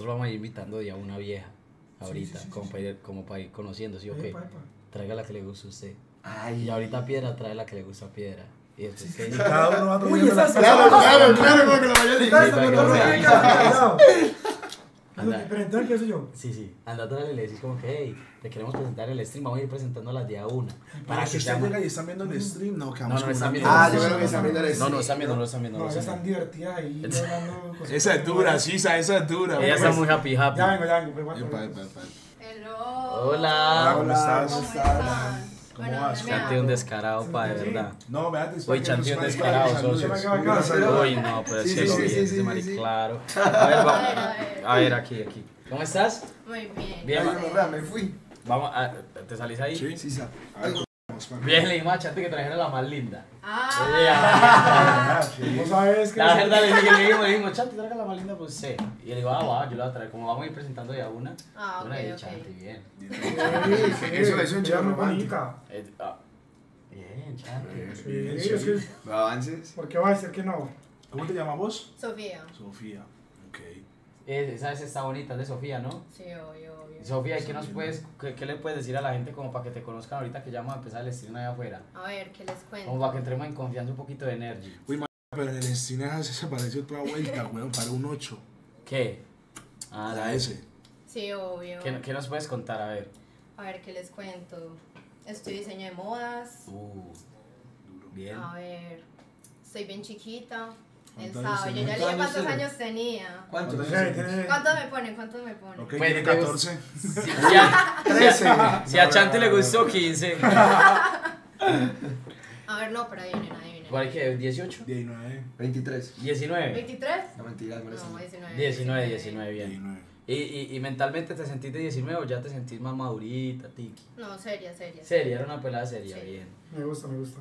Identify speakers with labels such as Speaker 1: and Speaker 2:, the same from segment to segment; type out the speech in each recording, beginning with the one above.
Speaker 1: nosotros vamos a ir invitando ya a una vieja ahorita,
Speaker 2: sí, sí,
Speaker 1: como,
Speaker 2: sí.
Speaker 1: Para ir, como para ir conociendo, ¿sí o qué?
Speaker 2: Epa.
Speaker 1: Traiga la que le gusta a usted.
Speaker 3: Ay,
Speaker 1: Y ahorita Piedra trae la que le gusta a Piedra. Y que-
Speaker 2: cada uno va
Speaker 4: Uy,
Speaker 2: la
Speaker 4: es
Speaker 3: Claro, claro, claro, como que lo vaya a
Speaker 1: Anda.
Speaker 4: Pero entonces empiezo yo.
Speaker 1: Sí, sí. Anda atrás y le decís como que, hey, te queremos presentar el stream, vamos a ir presentándolas de a una.
Speaker 2: Para que usted llega y están viendo el stream, no, que
Speaker 1: No,
Speaker 2: vamos
Speaker 1: no,
Speaker 2: con
Speaker 1: están viendo.
Speaker 3: Ah, yo creo que están viendo el
Speaker 1: No, no están viendo, no están viendo.
Speaker 4: No,
Speaker 1: No
Speaker 4: ellas
Speaker 1: están
Speaker 4: divertidas ahí.
Speaker 2: Esa es dura, sí, esa es dura.
Speaker 1: Ella está muy happy, happy.
Speaker 4: Ya vengo, ya vengo. pues.
Speaker 5: Hello.
Speaker 1: Hola.
Speaker 2: ¿cómo estás?
Speaker 5: ¿Cómo
Speaker 3: ¿Cómo
Speaker 5: están?
Speaker 2: ¿Cómo
Speaker 5: Bueno,
Speaker 2: vas?
Speaker 5: me
Speaker 1: Chanti un descarado, pa, de verdad.
Speaker 2: No, véate,
Speaker 1: Uy, Chanti un descarado, socio. Uy, no, pero
Speaker 3: Sí,
Speaker 1: es que
Speaker 3: sí,
Speaker 1: lo
Speaker 3: sí,
Speaker 1: vi,
Speaker 3: sí,
Speaker 1: ese
Speaker 3: sí,
Speaker 1: marica,
Speaker 3: sí.
Speaker 1: claro. A ver,
Speaker 5: A
Speaker 1: vamos.
Speaker 5: ver, a ver.
Speaker 1: A ver, aquí, aquí. ¿Cómo estás?
Speaker 5: Muy bien.
Speaker 1: Bien.
Speaker 3: Vea, me fui.
Speaker 1: Vamos a, ¿te salís ahí?
Speaker 2: Sí.
Speaker 3: Sí, sa.
Speaker 1: Bien, le dijimos a Chanti que trajera la más linda.
Speaker 5: Ah.
Speaker 2: Sí.
Speaker 4: Vos sabés que.
Speaker 1: La verdad, le dije, le dijimos, le dijimos, Chanti, la más linda, pues sí. Y le digo, ah, va, yo la voy a traer. Como vamos a ir presentando ya una.
Speaker 5: Ah,
Speaker 1: Una de. Chanti, bien.
Speaker 4: Sí,
Speaker 3: Eso- eso es un
Speaker 4: ella
Speaker 3: chico
Speaker 4: muy
Speaker 3: romántico.
Speaker 4: bonita.
Speaker 1: Eh, ah, Bien, Chanti.
Speaker 4: Sí, es que.
Speaker 3: Avances.
Speaker 4: ¿Por qué va a decir que no?
Speaker 2: ¿Cómo te llamas vos?
Speaker 5: Sofía.
Speaker 2: Sofía. Ok.
Speaker 1: Esa vez está bonita, es de Sofía, ¿no?
Speaker 5: Sí, obvio.
Speaker 1: Sofía, ¿y qué nos puedes, qué, qué le puedes decir a la gente como para que te conozcan ahorita que ya vamos a empezar el stream allá afuera?
Speaker 5: A ver, ¿qué les cuento?
Speaker 1: Como para que entremos en confianza un poquito de energy.
Speaker 2: Uy, ma, pero en el stream se apareció otra vuelta, weón, para un 8.
Speaker 1: ¿Qué? Ah,
Speaker 2: Para
Speaker 1: la
Speaker 2: ese.
Speaker 5: Sí, obvio.
Speaker 1: ¿Qué, qué nos puedes contar? A ver.
Speaker 5: A ver, ¿qué les cuento? Estoy diseño de modas.
Speaker 1: Uh, bien.
Speaker 5: A ver, estoy bien chiquita. Él
Speaker 2: ¿Cuántos
Speaker 5: sabe, yo ya le dije
Speaker 3: ¿Cuántos
Speaker 5: años tenía.
Speaker 3: ¿Cuántos?
Speaker 2: ¿Cuántos
Speaker 4: Sí,
Speaker 2: años
Speaker 4: tiene-
Speaker 5: ¿Cuántos me ponen? ¿Cuántos me ponen?
Speaker 2: Ok,
Speaker 1: Pues, te-
Speaker 2: 14.
Speaker 1: Si, a,
Speaker 3: Trece.
Speaker 1: si a Chanti le gustó 15.
Speaker 5: A ver, no, pero adivinen, adivinen.
Speaker 1: ¿Cuál que? ¿18?
Speaker 2: 19.
Speaker 3: 23.
Speaker 1: ¿19?
Speaker 5: ¿23?
Speaker 3: No, mentira, no
Speaker 5: No, 19.
Speaker 1: 19, 19, bien.
Speaker 2: 19.
Speaker 1: ¿Y, y, y mentalmente te sentís de 19 o ya te sentís más madurita, tiki?
Speaker 5: No, seria, seria.
Speaker 1: Seria, era una pelada seria,
Speaker 5: Sí.
Speaker 1: bien.
Speaker 4: Me gusta, me gusta.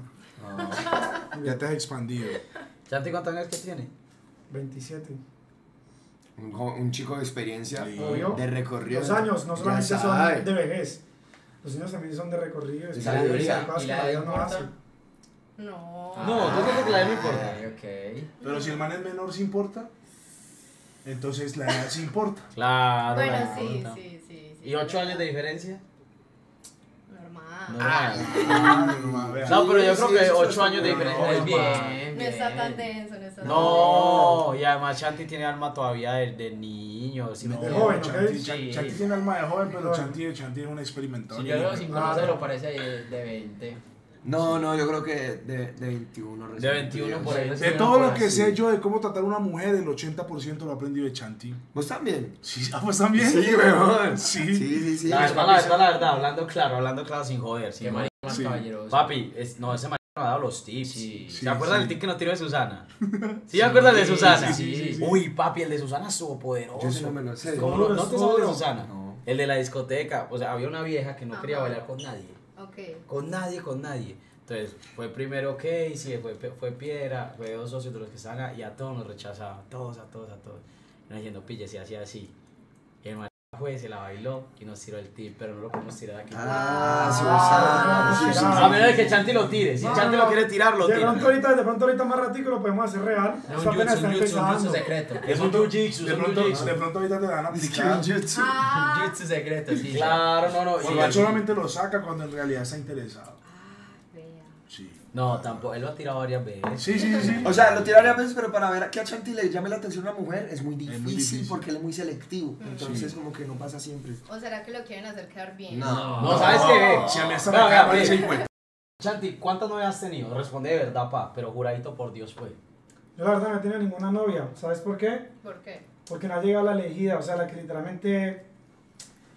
Speaker 2: Ya te has expandido.
Speaker 1: ¿Chanti cuántos años que tiene?
Speaker 4: 27.
Speaker 3: Un, chico de experiencia,
Speaker 2: Sí.
Speaker 3: De recorrido.
Speaker 4: Los años no solamente son de vejez. Los años también son de recorrido.
Speaker 3: De sabiduría.
Speaker 6: ¿Y la edad
Speaker 4: no
Speaker 6: importa?
Speaker 4: hace.
Speaker 5: No.
Speaker 1: No, ¿tú crees que la edad no importa?
Speaker 2: Pero si el man es menor, ¿sí importa? Entonces la edad sí importa.
Speaker 1: Claro.
Speaker 5: Bueno,
Speaker 1: la
Speaker 5: sí, sí, sí, sí.
Speaker 1: ¿Y 8 años de diferencia?
Speaker 2: No, no, vea.
Speaker 1: No, pero yo creo que
Speaker 3: eso
Speaker 1: 8
Speaker 3: está
Speaker 1: años de diferencia
Speaker 2: No,
Speaker 1: es bien.
Speaker 5: No está tan denso, no está tan
Speaker 1: No, y además Chanti tiene alma todavía de, niño. ¿sí me
Speaker 2: No,
Speaker 4: De joven.
Speaker 2: Chanti, tiene alma de joven, pero. Chanti, Chanti es un experimentado.
Speaker 6: Si yo veo sin conocerlo,
Speaker 4: no.
Speaker 6: parece de 20.
Speaker 3: No, no, yo creo que de, de 21.
Speaker 1: De
Speaker 3: recién
Speaker 1: 21 por ahí.
Speaker 2: De todo lo que sé yo de cómo tratar a una mujer, el 80% lo he aprendido de Chanti.
Speaker 3: ¿Vos también?
Speaker 2: Sí, ah, pues también.
Speaker 3: Sí, weón.
Speaker 2: Sí.
Speaker 3: Sí, sí, sí.
Speaker 1: La verdad, la verdad, la verdad, hablando claro, hablando claro sin joder. sin
Speaker 6: marica más
Speaker 2: Sí.
Speaker 6: caballeroso.
Speaker 1: Papi, es- no, ese marica nos ha dado los tips.
Speaker 6: Sí.
Speaker 2: Sí,
Speaker 1: ¿Se acuerdan
Speaker 2: sí.
Speaker 1: del tip que nos tiró de Susana? ¿Sí, me acuerdan de Susana?
Speaker 6: sí, sí, sí.
Speaker 1: Uy, papi, el de Susana estuvo poderoso.
Speaker 3: Yo no me lo sé.
Speaker 1: ¿Cómo no, no te sabes de. Susana?
Speaker 3: No.
Speaker 1: El de la discoteca. O sea, había una vieja que no quería bailar con nadie.
Speaker 5: Ok.
Speaker 1: Con nadie, con nadie. Entonces, fue primero Casey, fue, fue Piedra, fue dos socios de los que estaban y a todos nos rechazaba. A todos, a todos, a todos. Y diciendo, pille, se hacía así. Y el se la bailó y nos tiró el tip, pero no lo podemos tirar aquí.
Speaker 3: Ah, Susana. Sí, sí, sí.
Speaker 1: A menos de que Chanti lo tire. Si
Speaker 4: No,
Speaker 1: Chanti
Speaker 4: no.
Speaker 1: lo quiere tirar, lo
Speaker 4: De
Speaker 1: tira.
Speaker 4: pronto ahorita, de pronto ahorita más ratico lo podemos hacer real.
Speaker 6: Es un jutsu, un jutsu, un jutsu secreto.
Speaker 1: Es un jiu-jitsu,
Speaker 2: De pronto, de pronto ahorita te dan a
Speaker 3: Es que
Speaker 2: aplicar.
Speaker 3: un jutsu.
Speaker 6: Un jutsu secreto, sí.
Speaker 1: Claro, no, no.
Speaker 2: Porque solamente lo saca cuando en realidad está interesado.
Speaker 1: No, tampoco. Él lo ha tirado varias veces.
Speaker 2: Sí, sí, sí. sí.
Speaker 3: O sea, lo tira varias veces, pero para ver que a Chanti le llame la atención a una mujer es muy difícil,
Speaker 2: muy difícil.
Speaker 3: porque él es muy selectivo. Entonces,
Speaker 2: Sí.
Speaker 3: como que no pasa siempre.
Speaker 5: ¿O será que lo quieren hacer quedar bien?
Speaker 3: No.
Speaker 1: No, ¿sabes qué?
Speaker 2: Si a mí hasta me cae
Speaker 1: ve.
Speaker 2: ese de-
Speaker 1: Chanti, ¿cuántas novias has tenido? Responde de verdad, pa, pero juradito por Dios, pues.
Speaker 4: Yo la verdad no he tenido ninguna novia. ¿Sabes por qué?
Speaker 5: ¿Por qué?
Speaker 4: Porque no ha llegado la elegida. O sea, la que literalmente.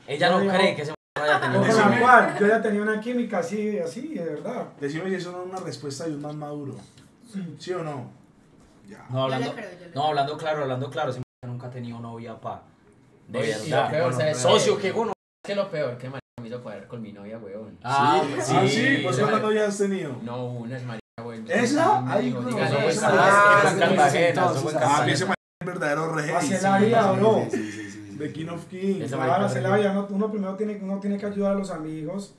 Speaker 1: Ella no. cree que se
Speaker 4: O
Speaker 2: Decime.
Speaker 4: cual yo ya tenía una química así, así, de verdad.
Speaker 2: Decime si eso no es una respuesta de un más maduro. ¿Sí o no? Ya.
Speaker 1: No, hablando,
Speaker 5: Yo le creo, yo le
Speaker 1: no, hablando claro, hablando claro, m- nunca ha tenido novia, pa. De
Speaker 6: Oye,
Speaker 1: verdad.
Speaker 6: peor,
Speaker 1: Bueno,
Speaker 6: ¿sabes
Speaker 1: socio,
Speaker 6: qué?
Speaker 1: qué gono.
Speaker 6: Es que lo peor, que marica me hizo cuadrar con mi novia, weón.
Speaker 1: Ah,
Speaker 3: Sí,
Speaker 1: sí.
Speaker 2: Ah, sí, ¿vos cuántas novias has tenido?
Speaker 6: No, una es marica, weón.
Speaker 2: ¿Esa?
Speaker 6: Dijo,
Speaker 2: no,
Speaker 3: Ah,
Speaker 2: ese man es el verdadero rey.
Speaker 4: Hacia vida,
Speaker 2: sí,
Speaker 4: bro.
Speaker 2: The King of Kings.
Speaker 4: Claro, hacer la vida, uno, uno primero tiene, uno tiene que ayudar a los amigos,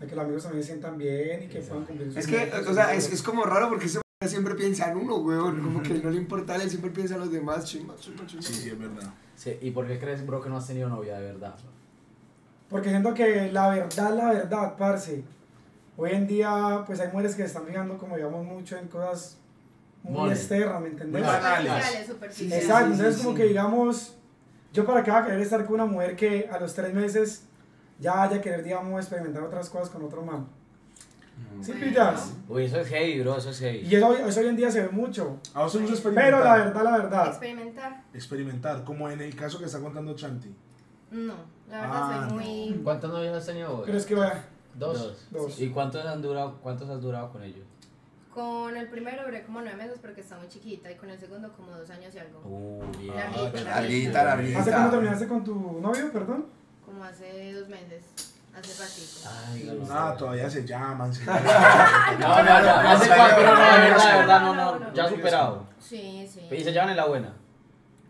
Speaker 4: a que los amigos también se sientan bien y que puedan cumplir sus
Speaker 3: Es que, o sea, es, es como raro porque ese siempre piensa en uno, weón. Como que no le importa él, siempre piensa en los demás. Chimba, chimba, chimba.
Speaker 2: Sí, sí, es verdad.
Speaker 1: Sí, ¿Y por qué crees, bro, que no has tenido novia de verdad?
Speaker 4: Porque siento que la verdad, la verdad, parce. Hoy en día, pues hay mujeres que se están fijando, como digamos, mucho en cosas muy
Speaker 1: Mole.
Speaker 4: externas, ¿me entendés?
Speaker 2: Muy banales.
Speaker 4: Exacto,
Speaker 3: sí,
Speaker 4: entonces
Speaker 3: sí,
Speaker 4: como que digamos, yo para qué voy a querer estar con una mujer que a los tres meses ya haya querer, digamos, experimentar otras cosas con otro man. ¿Sí pillas?
Speaker 1: Uy, eso es heavy, bro, eso es heavy.
Speaker 4: Y eso, eso hoy en día se ve mucho.
Speaker 2: A vos gusta experimentar.
Speaker 4: Pero la verdad, la verdad.
Speaker 5: Experimentar.
Speaker 2: Experimentar, como en el caso que está contando Chanti.
Speaker 5: No, la verdad
Speaker 2: Ah,
Speaker 5: soy muy.
Speaker 6: ¿Cuántos novios has tenido vos?
Speaker 4: Pero es que vaya,
Speaker 6: Dos.
Speaker 4: dos.
Speaker 1: ¿Y cuántos han durado, cuántos has durado con ellos?
Speaker 5: Con el primero duré como nueve meses porque está muy chiquita y con el segundo como dos años y algo.
Speaker 1: Uh, bien.
Speaker 5: Larguito,
Speaker 3: Larguita, larguita.
Speaker 4: ¿Hace cuándo terminaste con tu novio, perdón?
Speaker 5: Como hace dos meses, hace ratito.
Speaker 1: Ay, no,
Speaker 2: Ah, todavía se llaman. se-
Speaker 1: No, no, no, hace
Speaker 3: no,
Speaker 1: cuánto, no,
Speaker 3: no, no,
Speaker 1: verdad,
Speaker 5: no,
Speaker 1: verdad,
Speaker 5: no,
Speaker 1: no,
Speaker 5: no,
Speaker 1: no,
Speaker 5: no,
Speaker 1: ya
Speaker 5: no.
Speaker 1: superado.
Speaker 5: Sí, sí.
Speaker 1: Y se llevan en la buena.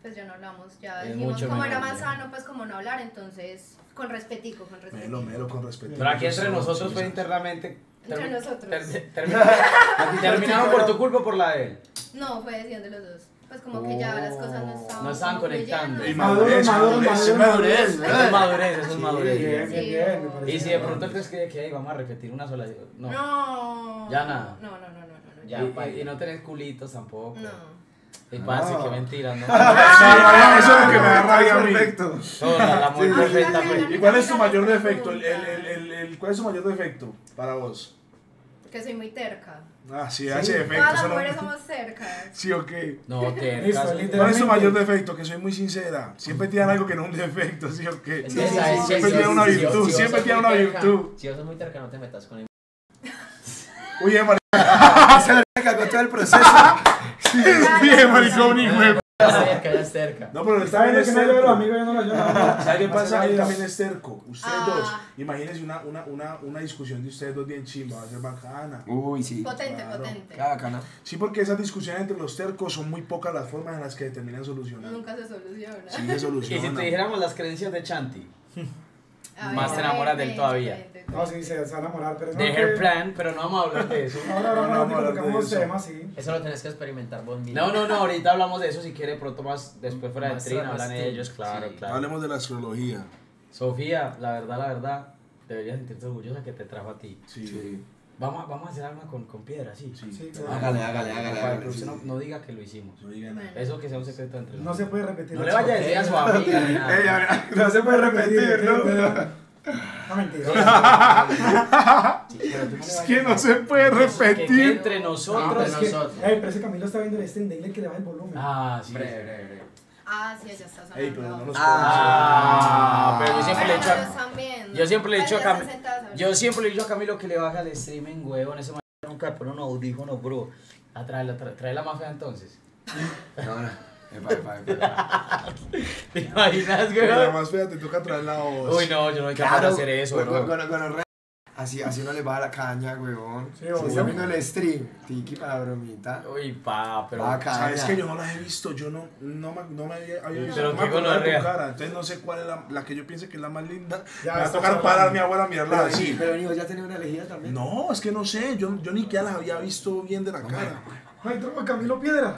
Speaker 5: Pues ya no hablamos, ya
Speaker 1: Es
Speaker 5: dijimos como era más sano, pues como no hablar, entonces con respetico, con respetico.
Speaker 2: Melo, melo, con respeto.
Speaker 1: Pero aquí entre nosotros fue
Speaker 2: sí.
Speaker 1: internamente.
Speaker 5: Entre nosotros.
Speaker 1: ter- termi- Terminaron por tu culpa o por la de él.
Speaker 5: No, fue decisión de los dos. Pues como que ya las cosas no estaban.
Speaker 1: No estaban conectando.
Speaker 2: Y madurez, madurez, madurez.
Speaker 1: Eso es madurez, eso es madurez.
Speaker 4: Bien,
Speaker 1: bien.
Speaker 4: bien,
Speaker 1: Y si de pronto crees que, que "Ey, vamos a repetir una sola. No.
Speaker 5: No.
Speaker 1: Ya nada.
Speaker 5: No, no, no, no, no. no.
Speaker 6: Ya,
Speaker 1: y no tenés culitos tampoco.
Speaker 5: No.
Speaker 1: Y parce,
Speaker 3: No.
Speaker 1: qué mentira, ¿no?
Speaker 2: Sí, eso es lo que me da rabia a mí.
Speaker 3: Perfecto.
Speaker 1: La muy
Speaker 5: Sí.
Speaker 1: perfecta. Pues.
Speaker 2: ¿Y cuál es tu mayor defecto? El, el, el, el, el- ¿Cuál es tu mayor defecto para vos?
Speaker 5: Que soy muy terca.
Speaker 2: Ah, sí, ese defecto.
Speaker 5: Todas las mujeres somos cercas.
Speaker 2: Sí, ok.
Speaker 1: No, te
Speaker 4: Listo,
Speaker 1: caso-
Speaker 4: literal.
Speaker 2: ¿Cuál es tu mayor defecto? Que soy muy sincera. Siempre tienen algo que no es un defecto, ¿sí o qué?
Speaker 6: Es
Speaker 5: No,
Speaker 6: que
Speaker 5: sí,
Speaker 6: sabes
Speaker 5: sí,
Speaker 6: que
Speaker 2: siempre
Speaker 6: si-
Speaker 2: tiene una virtud, siempre
Speaker 6: sos
Speaker 2: tiene
Speaker 6: muy
Speaker 2: una
Speaker 6: terca-
Speaker 2: virtud.
Speaker 6: Si vos sos muy terca, no te metas con él.
Speaker 2: Uy, eh, marica,
Speaker 3: Se cagó todo el proceso.
Speaker 2: Bien, maricón, hijo de-
Speaker 6: Ya es cerca.
Speaker 2: No, pero
Speaker 4: Está
Speaker 2: él
Speaker 4: que
Speaker 2: también
Speaker 4: no
Speaker 2: es
Speaker 4: a los amigos, yo no lo ayudo.
Speaker 2: ¿Sabes qué pasa? Él también es terco. Ustedes
Speaker 5: Ah.
Speaker 2: dos. Imagínense una, una, una, una discusión de ustedes dos bien chimba. Va a ser bacana.
Speaker 3: Uy, sí.
Speaker 5: Potente,
Speaker 2: Claro.
Speaker 5: potente.
Speaker 3: Bacana.
Speaker 2: Sí, porque esas discusiones entre los tercos son muy pocas las formas en las que terminan solucionando.
Speaker 5: Nunca se soluciona.
Speaker 2: Sí, se
Speaker 1: Y
Speaker 2: soluciona.
Speaker 1: si te dijéramos las creencias de Chanti,
Speaker 5: A
Speaker 1: Más
Speaker 5: ver,
Speaker 1: te
Speaker 5: a
Speaker 1: enamoras
Speaker 5: ver,
Speaker 1: de él todavía.
Speaker 4: No, sí, se, se va a enamorar, pero no.
Speaker 1: de
Speaker 4: que-
Speaker 1: Her Plan, pero no vamos a hablar de eso.
Speaker 2: No, no, a hablar de
Speaker 4: tocamos
Speaker 2: eso.
Speaker 4: temas, sí.
Speaker 6: Eso lo tenés que experimentar vos mismo.
Speaker 1: No, no, no, ahorita hablamos de eso si quiere, pronto más después fuera de trina, hablan
Speaker 6: tiempo.
Speaker 1: ellos, claro, claro.
Speaker 2: Hablemos de la astrología.
Speaker 1: Sofía, la verdad, la verdad, deberías sentirte orgullosa que te trajo a ti.
Speaker 2: Sí.
Speaker 1: Vamos, a- vamos a hacer algo con, con piedra, sí.
Speaker 2: Sí.
Speaker 4: Sí, claro.
Speaker 3: Hágale, hágale, hágale,
Speaker 1: Para que usted no, no diga que lo hicimos.
Speaker 2: No nada.
Speaker 1: Eso que sea un secreto entre
Speaker 4: No
Speaker 1: nosotros.
Speaker 4: se puede repetir.
Speaker 1: No le vaya a decir a su amiga ni nada.
Speaker 4: No se puede repetir, ¿no? No, mentira.
Speaker 1: No
Speaker 2: Es que no se puede
Speaker 1: que- que
Speaker 2: repetir.
Speaker 1: entre
Speaker 6: No,
Speaker 1: nosotros.
Speaker 6: entre
Speaker 4: que-
Speaker 6: nosotros.
Speaker 4: Ey, pero ese Camilo está viendo el stream, dile que le baje el volumen.
Speaker 1: Ah, sí.
Speaker 6: Breve, breve, breve.
Speaker 5: Ah, sí, ya está sonando.
Speaker 2: Ey, pero no nos
Speaker 1: Ah, pero yo siempre le he dicho a, yo siempre le he dicho a
Speaker 5: Pero ya
Speaker 1: Cam-
Speaker 5: están sentados hablando.
Speaker 1: yo siempre le he dicho a Camilo que le baja el streaming, huevón, ese man nunca le pone un audífono, bro. A trae, la, trae, trae la más fea entonces.
Speaker 3: No, no. Epa, epa, epa.
Speaker 1: ¿Te imaginas,
Speaker 2: Pero
Speaker 1: huevón?
Speaker 2: más fea te toca traer la voz.
Speaker 1: Uy, no, yo no soy capaz de hacer eso,
Speaker 3: con-
Speaker 1: bro.
Speaker 3: con- con- con- Así, así uno le va a la caña, huevón.
Speaker 4: Sí,
Speaker 3: si
Speaker 4: obvio.
Speaker 3: está viendo el stream, tiki para la bromita.
Speaker 1: Uy, pa, pero.
Speaker 3: Va a.
Speaker 2: Sabes que yo no las he visto, yo no, no, me, no me había, visto.
Speaker 1: Pero
Speaker 2: no me de tu cara, entonces no sé cuál es la, la que yo piense que es la más linda.
Speaker 4: Ya,
Speaker 2: me va a tocar parar mi abuela a mirarla
Speaker 3: Pero,
Speaker 2: así.
Speaker 3: pero Nico ya tenía una elegida también.
Speaker 2: No, es que no sé, yo, yo ni siquiera las había visto bien de la cara.
Speaker 4: Ay, traigo Camilo Piedra.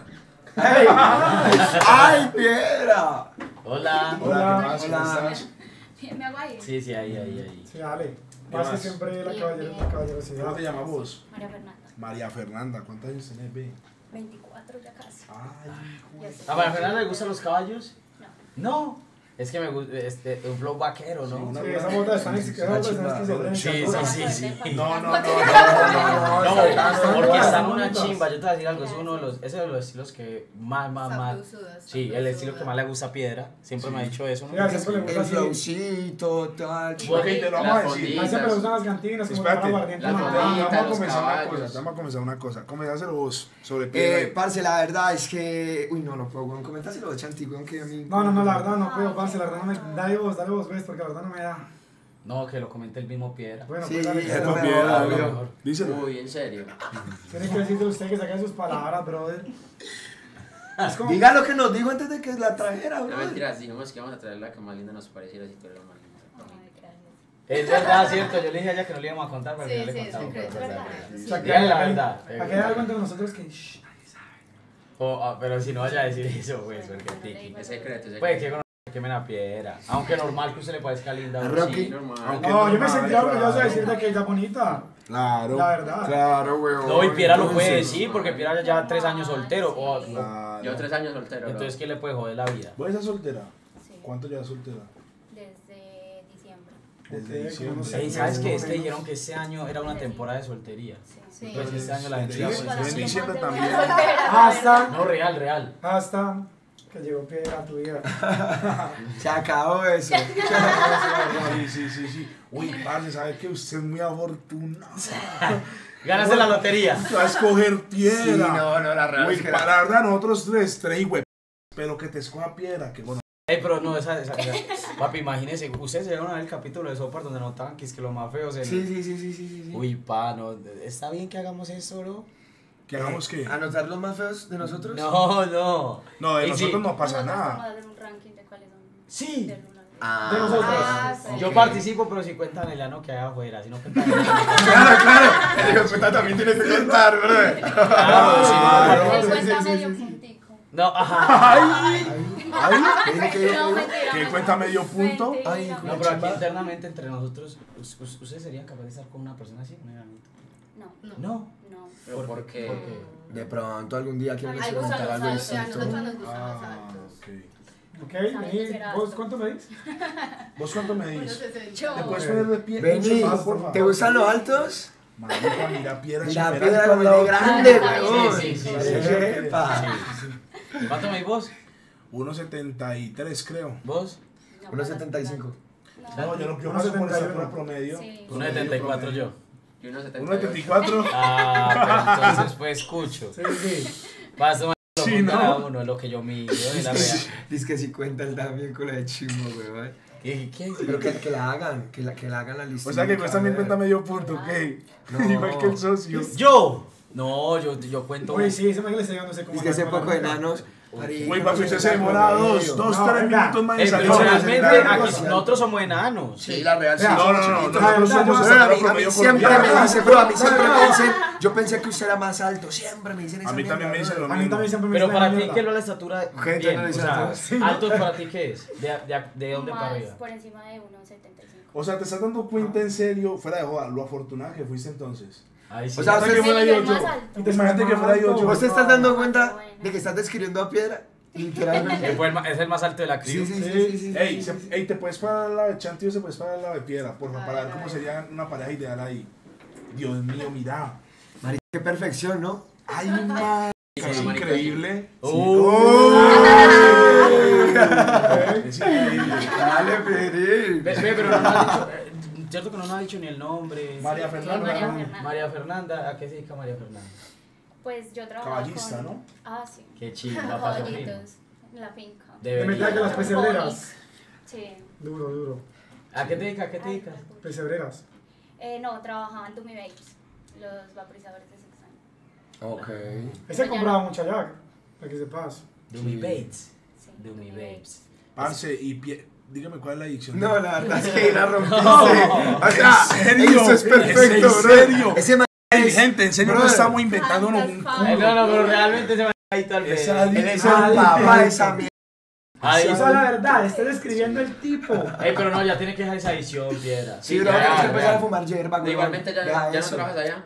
Speaker 3: ¡Ay! ¡Ay, piedra!
Speaker 1: Hola.
Speaker 4: Hola.
Speaker 2: ¿qué más? ¿Cómo
Speaker 3: Hola.
Speaker 2: estás?
Speaker 5: ¿Me hago ahí?
Speaker 1: Sí, sí, ahí, ahí, ahí.
Speaker 4: Sí, dale.
Speaker 2: ¿Qué
Speaker 4: Más que siempre la, caballero, la caballerosidad.
Speaker 2: ¿Cómo te llamas vos?
Speaker 5: María Fernanda.
Speaker 2: María Fernanda, ¿cuántos años tenés, ve?
Speaker 5: 24 ya casi.
Speaker 2: Ay.
Speaker 1: ¿A María Fernanda le gustan los caballos? No. Es que me gusta este, un flow vaquero, ¿no?
Speaker 4: Sí, esa en esquizofrénica.
Speaker 1: Sí, sí, sí, sí.
Speaker 2: No, no, no, no, no,
Speaker 1: No,
Speaker 2: no, no,
Speaker 1: porque
Speaker 4: no,
Speaker 1: está en
Speaker 4: no,
Speaker 1: una chimba. Yo te voy a decir algo, es uno de los, ese es de los estilos que más, más, más. Sí, el estilo que más le gusta a Piedra. Siempre me ha dicho eso, ¿no?
Speaker 4: a siempre le gusta
Speaker 3: El flowcito, tal.
Speaker 2: Ok, te lo vamos a decir.
Speaker 4: A siempre le gustan las cantinas,
Speaker 2: Espérate, vamos a comenzar una cosa, vamos a comenzar una cosa. Comenzáselo vos, sobre
Speaker 3: Eh,
Speaker 2: piedra.
Speaker 3: parce, la verdad es que. Uy, no, no puedo, weón. Comentáselo de Chanti, weón, que a mí.
Speaker 4: No, no, no, la verdad no puedo, parce, la verdad no me... Dale vos, dale vos, ves, porque la verdad no me da.
Speaker 1: No, que lo comente el mismo Piedra.
Speaker 4: Bueno,
Speaker 3: Sí,
Speaker 4: pues dale,
Speaker 3: es
Speaker 4: que no.
Speaker 2: Piedra,
Speaker 3: obvio.
Speaker 2: Díselo.
Speaker 6: Uy, en serio.
Speaker 4: Tiene que decirte usted que saque sus palabras, brother. Es como...
Speaker 3: Diga lo que nos dijo antes de que la trajera,
Speaker 6: No
Speaker 3: bro.
Speaker 6: mentiras, dijimos que íbamos a traer la que más linda nos pareciera si tú eres la más linda.
Speaker 5: Ay, gracias.
Speaker 1: Es verdad, cierto. Yo le dije a ella que no le íbamos a contar, pero
Speaker 5: Sí,
Speaker 1: no le
Speaker 5: sí, es
Speaker 1: contamos.
Speaker 5: secreto.
Speaker 1: pero-
Speaker 5: ¿verdad? Sí.
Speaker 4: O sea, que
Speaker 1: Díganle la verdad.
Speaker 4: Aquí hay algo entre nosotros que. shh,
Speaker 1: O, ah, pero si no vaya a decir eso, pues, porque tiki.
Speaker 6: Es secreto, es
Speaker 1: Pues
Speaker 6: secreto.
Speaker 1: que que me la piedra. Aunque normal que usted le parezca linda.
Speaker 3: A Rocky.
Speaker 1: sí.
Speaker 6: normal.
Speaker 2: Aunque
Speaker 4: No, yo me
Speaker 2: normal,
Speaker 4: sentía orgulloso de
Speaker 2: claro.
Speaker 4: decir de que ella es bonita.
Speaker 2: Claro.
Speaker 4: La verdad.
Speaker 3: Claro, weón.
Speaker 1: No, y Piera lo puede
Speaker 3: Entonces,
Speaker 1: decir porque Piera ya lleva tres años soltero. o-
Speaker 2: Claro.
Speaker 6: Yo tres años soltero. bro.
Speaker 1: entonces, ¿qué le puede joder la vida?
Speaker 2: ¿Vos estás soltera?
Speaker 7: Sí,
Speaker 2: ¿Cuánto llevas soltera?
Speaker 7: desde diciembre.
Speaker 2: Desde
Speaker 4: Ok,
Speaker 2: diciembre.
Speaker 1: Ey, ¿Sabes qué? Es que dijeron que este año era una temporada de soltería.
Speaker 7: Sí.
Speaker 5: Sí.
Speaker 1: Pues este año la gente
Speaker 2: Sí,
Speaker 1: iba a
Speaker 2: en diciembre también.
Speaker 4: Hasta.
Speaker 1: No, real, real.
Speaker 4: Hasta que llegó piedra a tu vida.
Speaker 3: Se acabó eso.
Speaker 2: Sí, sí, sí, sí. Uy, parce, ¿sabe que usted es muy afortunado?
Speaker 1: Ganaste la lotería.
Speaker 2: Te va a escoger piedra.
Speaker 3: Sí, no, no, la real
Speaker 2: Uy,
Speaker 3: es que
Speaker 2: para la verdad, nosotros tres, tres, güey. Pero que te escoja piedra, que bueno.
Speaker 1: Ey, pero no, esa, esa, esa- Papi, imagínese, ustedes llegaron a ver el capítulo de Sopar donde notaban que es que lo más feo se.
Speaker 3: Sí, sí, sí, sí, sí, sí.
Speaker 1: Uy, pa, no. ¿Está bien que hagamos eso, bro?
Speaker 2: Que hagamos que.
Speaker 3: ¿Anotar los más feos de nosotros?
Speaker 1: No, no.
Speaker 2: No, de
Speaker 1: Y
Speaker 2: nosotros
Speaker 1: sí.
Speaker 2: no pasa
Speaker 7: Nosotros vamos
Speaker 2: nada.
Speaker 7: a hacer un ranking de cuáles son.
Speaker 1: Sí.
Speaker 7: diez.
Speaker 3: Ah,
Speaker 4: De nosotros.
Speaker 5: Ah, sí.
Speaker 1: Yo participo, pero si cuentan el ano que hay afuera, si no cuentan el ano.
Speaker 3: Claro, claro. De puta también tiene que contar, bro.
Speaker 2: Ah, sí,
Speaker 7: cuenta
Speaker 2: sí, sí,
Speaker 7: medio
Speaker 2: sí.
Speaker 7: puntico.
Speaker 1: No, ajá.
Speaker 2: ¡Ay! ¡Ay!
Speaker 3: Tiene que
Speaker 7: No, mentira.
Speaker 2: ¿Que cuenta medio punto?
Speaker 7: Mentira.
Speaker 3: Ay,
Speaker 1: No, pero aquí internamente entre nosotros, ¿us- us- ¿ustedes serían capaces de estar con una persona así?
Speaker 7: No,
Speaker 1: No.
Speaker 7: no.
Speaker 6: ¿Por qué?
Speaker 1: ¿Por qué?
Speaker 3: De pronto algún día quiero les preguntar
Speaker 5: los
Speaker 3: algo
Speaker 5: altos, a
Speaker 3: distinto.
Speaker 5: nosotros nos gustan los
Speaker 2: Ah,
Speaker 5: altos.
Speaker 2: ok.
Speaker 4: Vení.
Speaker 7: será
Speaker 4: ¿Vos cuánto medís?
Speaker 2: ¿Vos cuánto me. ¿Te puedes poner de pie?
Speaker 3: Vení. ¿te gustan los altos?
Speaker 2: Marica, mira piedra.
Speaker 3: La
Speaker 2: súper
Speaker 3: piedra
Speaker 2: lado
Speaker 3: viene grande, weón.
Speaker 1: Sí, sí, sí,
Speaker 2: sí.
Speaker 3: Epa.
Speaker 1: ¿Y ¿Cuánto me vos?
Speaker 2: 1.73 creo.
Speaker 1: ¿Vos?
Speaker 7: No,
Speaker 3: 1.75.
Speaker 2: No, yo no yo
Speaker 4: 71.
Speaker 2: estatura promedio.
Speaker 7: Sí.
Speaker 1: Uno de 74 yo.
Speaker 6: Y unos 78.
Speaker 2: 1.74.
Speaker 1: Ah, pero entonces pues escucho.
Speaker 4: Sí, sí.
Speaker 1: Vas a tomar lo
Speaker 2: Sí, ¿no?
Speaker 1: uno, lo que yo mido en la real.
Speaker 3: Dice que si cuenta el también con la de chimo, weón.
Speaker 1: ¿Qué? ¿Qué?
Speaker 3: Pero que, que la hagan, que la, que la hagan la lista.
Speaker 2: O sea que también cuenta medio punto, ¿ok?
Speaker 3: No.
Speaker 2: Igual que el socio.
Speaker 1: ¿Yo? No, yo, yo cuento.
Speaker 4: Uy, sí, ese man le está llevando no sé cómo.
Speaker 3: Dice que ese
Speaker 4: hablar
Speaker 3: poco enanos.
Speaker 2: Güey,
Speaker 3: no
Speaker 2: papi, usted se demora dos, dos,
Speaker 4: No,
Speaker 2: tres minutos más
Speaker 1: pero
Speaker 2: salir.
Speaker 1: nosotros somos enanos.
Speaker 3: Sí, la real, sí.
Speaker 2: No, no, no,
Speaker 4: verdad,
Speaker 2: somos
Speaker 3: siempre me dicen, bro, a mí siempre me dicen, yo pensé que usted era más alto, siempre me dicen esa
Speaker 2: A mí también me dicen lo
Speaker 3: bro.
Speaker 4: A mí también siempre me
Speaker 1: Pero
Speaker 4: dicen
Speaker 1: para
Speaker 4: la
Speaker 1: ti. ¿qué es la estatura?
Speaker 3: Gente, no le
Speaker 1: o
Speaker 3: dicen
Speaker 1: sea,
Speaker 3: nada.
Speaker 4: Sí.
Speaker 1: ¿altos para ti qué es? ¿De, de, de dónde para arriba?
Speaker 7: por encima de 1.75.
Speaker 2: O sea, te estás dando cuenta en serio, fuera de joda, lo afortunada que fuiste entonces.
Speaker 1: Ahí sí.
Speaker 3: O sea, usted-
Speaker 2: que fuera
Speaker 7: Sí,
Speaker 2: yo, yo. Imagínate que fuera yo, yo.
Speaker 3: ¿Vos te estás dando cuenta de que estás describiendo a piedra? Literalmente.
Speaker 1: El ma- es el más alto de la
Speaker 3: Sí,
Speaker 1: crew.
Speaker 3: sí, sí, sí, sí.
Speaker 2: Ey, se- ey, ¿te puedes parar al lado de Chanti o se puedes parar al lado de Piedra? Porfa,
Speaker 5: Ay,
Speaker 2: para ver
Speaker 5: ay.
Speaker 2: cómo sería una pareja ideal ahí. Dios mío, mira.
Speaker 3: Marica, qué perfección, ¿no?
Speaker 2: Ay, man. Es increíble. Es increíble.
Speaker 3: Dale, Pedrín.
Speaker 1: Ve, ve, pero no nos ha dicho, eh, cierto que no nos ha dicho ni el nombre.
Speaker 2: María Fernanda.
Speaker 7: María. Fernanda.
Speaker 1: María Fernanda, ¿a qué se dedica María Fernanda?
Speaker 7: Pues yo trabajo
Speaker 2: Caballista,
Speaker 7: con...
Speaker 2: ¿no?
Speaker 7: Ah, sí.
Speaker 1: Qué chido.
Speaker 7: Caballitos. En la finca.
Speaker 4: De metal de las pesebreras.
Speaker 7: Sí.
Speaker 4: Duro, duro.
Speaker 1: ¿A qué te dedicas? ¿A qué te dedicas?
Speaker 4: Pesebreras.
Speaker 7: Eh, no, trabajaba en Dumi Babes, los vaporizadores de sexo.
Speaker 3: Ok.
Speaker 4: Ese
Speaker 7: Ya
Speaker 4: compraba
Speaker 7: no.
Speaker 4: mucha ya, para que sepas.
Speaker 1: Dumi
Speaker 3: Sí.
Speaker 1: Babes.
Speaker 7: Sí,
Speaker 1: Dumi Babes.
Speaker 2: Parce, y pie... dígame cuál es la adicción.
Speaker 3: No, la verdad es que la rompiste.
Speaker 1: No.
Speaker 3: O sea,
Speaker 2: ¿En serio?
Speaker 3: Eso es perfecto,
Speaker 2: ¿En
Speaker 3: bro.
Speaker 2: serio?
Speaker 3: Ese man
Speaker 2: Ey, gente, en serio no estamos inventando un culo.
Speaker 1: No, no, pero realmente se me ha ido al
Speaker 2: Esa
Speaker 1: pedo.
Speaker 2: adicción.
Speaker 3: es el papá de esa mierda.
Speaker 4: Esa es la verdad, estás describiendo el tipo.
Speaker 1: Ey, pero no, ya tiene que dejar esa edición, piedra.
Speaker 3: Sí, bro,
Speaker 1: ya,
Speaker 3: tienes que
Speaker 1: ya.
Speaker 3: empezar a fumar hierba, güey.
Speaker 6: Igualmente ya,
Speaker 3: Deja
Speaker 6: ya no
Speaker 3: eso.
Speaker 6: trabajas allá.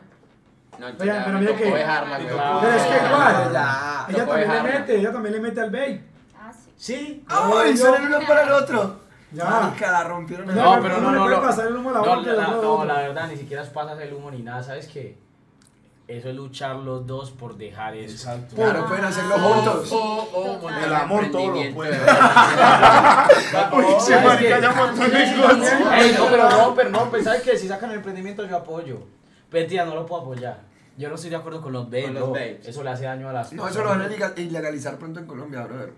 Speaker 6: No, entonces ya
Speaker 4: pero mira que-
Speaker 6: dejarla.
Speaker 4: Pero es que igual.
Speaker 3: Ya.
Speaker 4: Ella también le mete, ella también le mete al babe.
Speaker 7: Ah, sí.
Speaker 1: Sí.
Speaker 3: ¡Ay! Son el uno para el otro.
Speaker 4: Ya.
Speaker 3: Marica, la rompieron.
Speaker 4: No,
Speaker 1: No,
Speaker 4: no,
Speaker 1: pero
Speaker 4: no
Speaker 1: no,
Speaker 4: le
Speaker 1: no,
Speaker 4: puede
Speaker 1: no.
Speaker 4: pasar el humo a la
Speaker 1: No,
Speaker 4: boca,
Speaker 1: la, no,
Speaker 4: boca.
Speaker 1: la verdad, ni siquiera pasas el humo ni nada. ¿Sabes qué? Eso es luchar los dos por dejar eso.
Speaker 2: Exacto.
Speaker 3: Claro, pueden hacerlo
Speaker 7: Ah,
Speaker 3: juntos.
Speaker 7: sí, total.
Speaker 2: El amor todo lo puede. Uy,
Speaker 1: ¿sabes
Speaker 2: marica ya montó el negocio.
Speaker 1: Ey, no, pero no, pero no, pero ¿sabes qué? Si sacan el emprendimiento yo apoyo. Mentira, no lo puedo apoyar. Yo no estoy de acuerdo con los babes.
Speaker 6: Con los
Speaker 1: no.
Speaker 6: babes.
Speaker 1: Eso le hace daño a las
Speaker 3: No, eso lo van a ilegal- ilegalizar pronto en Colombia, brother.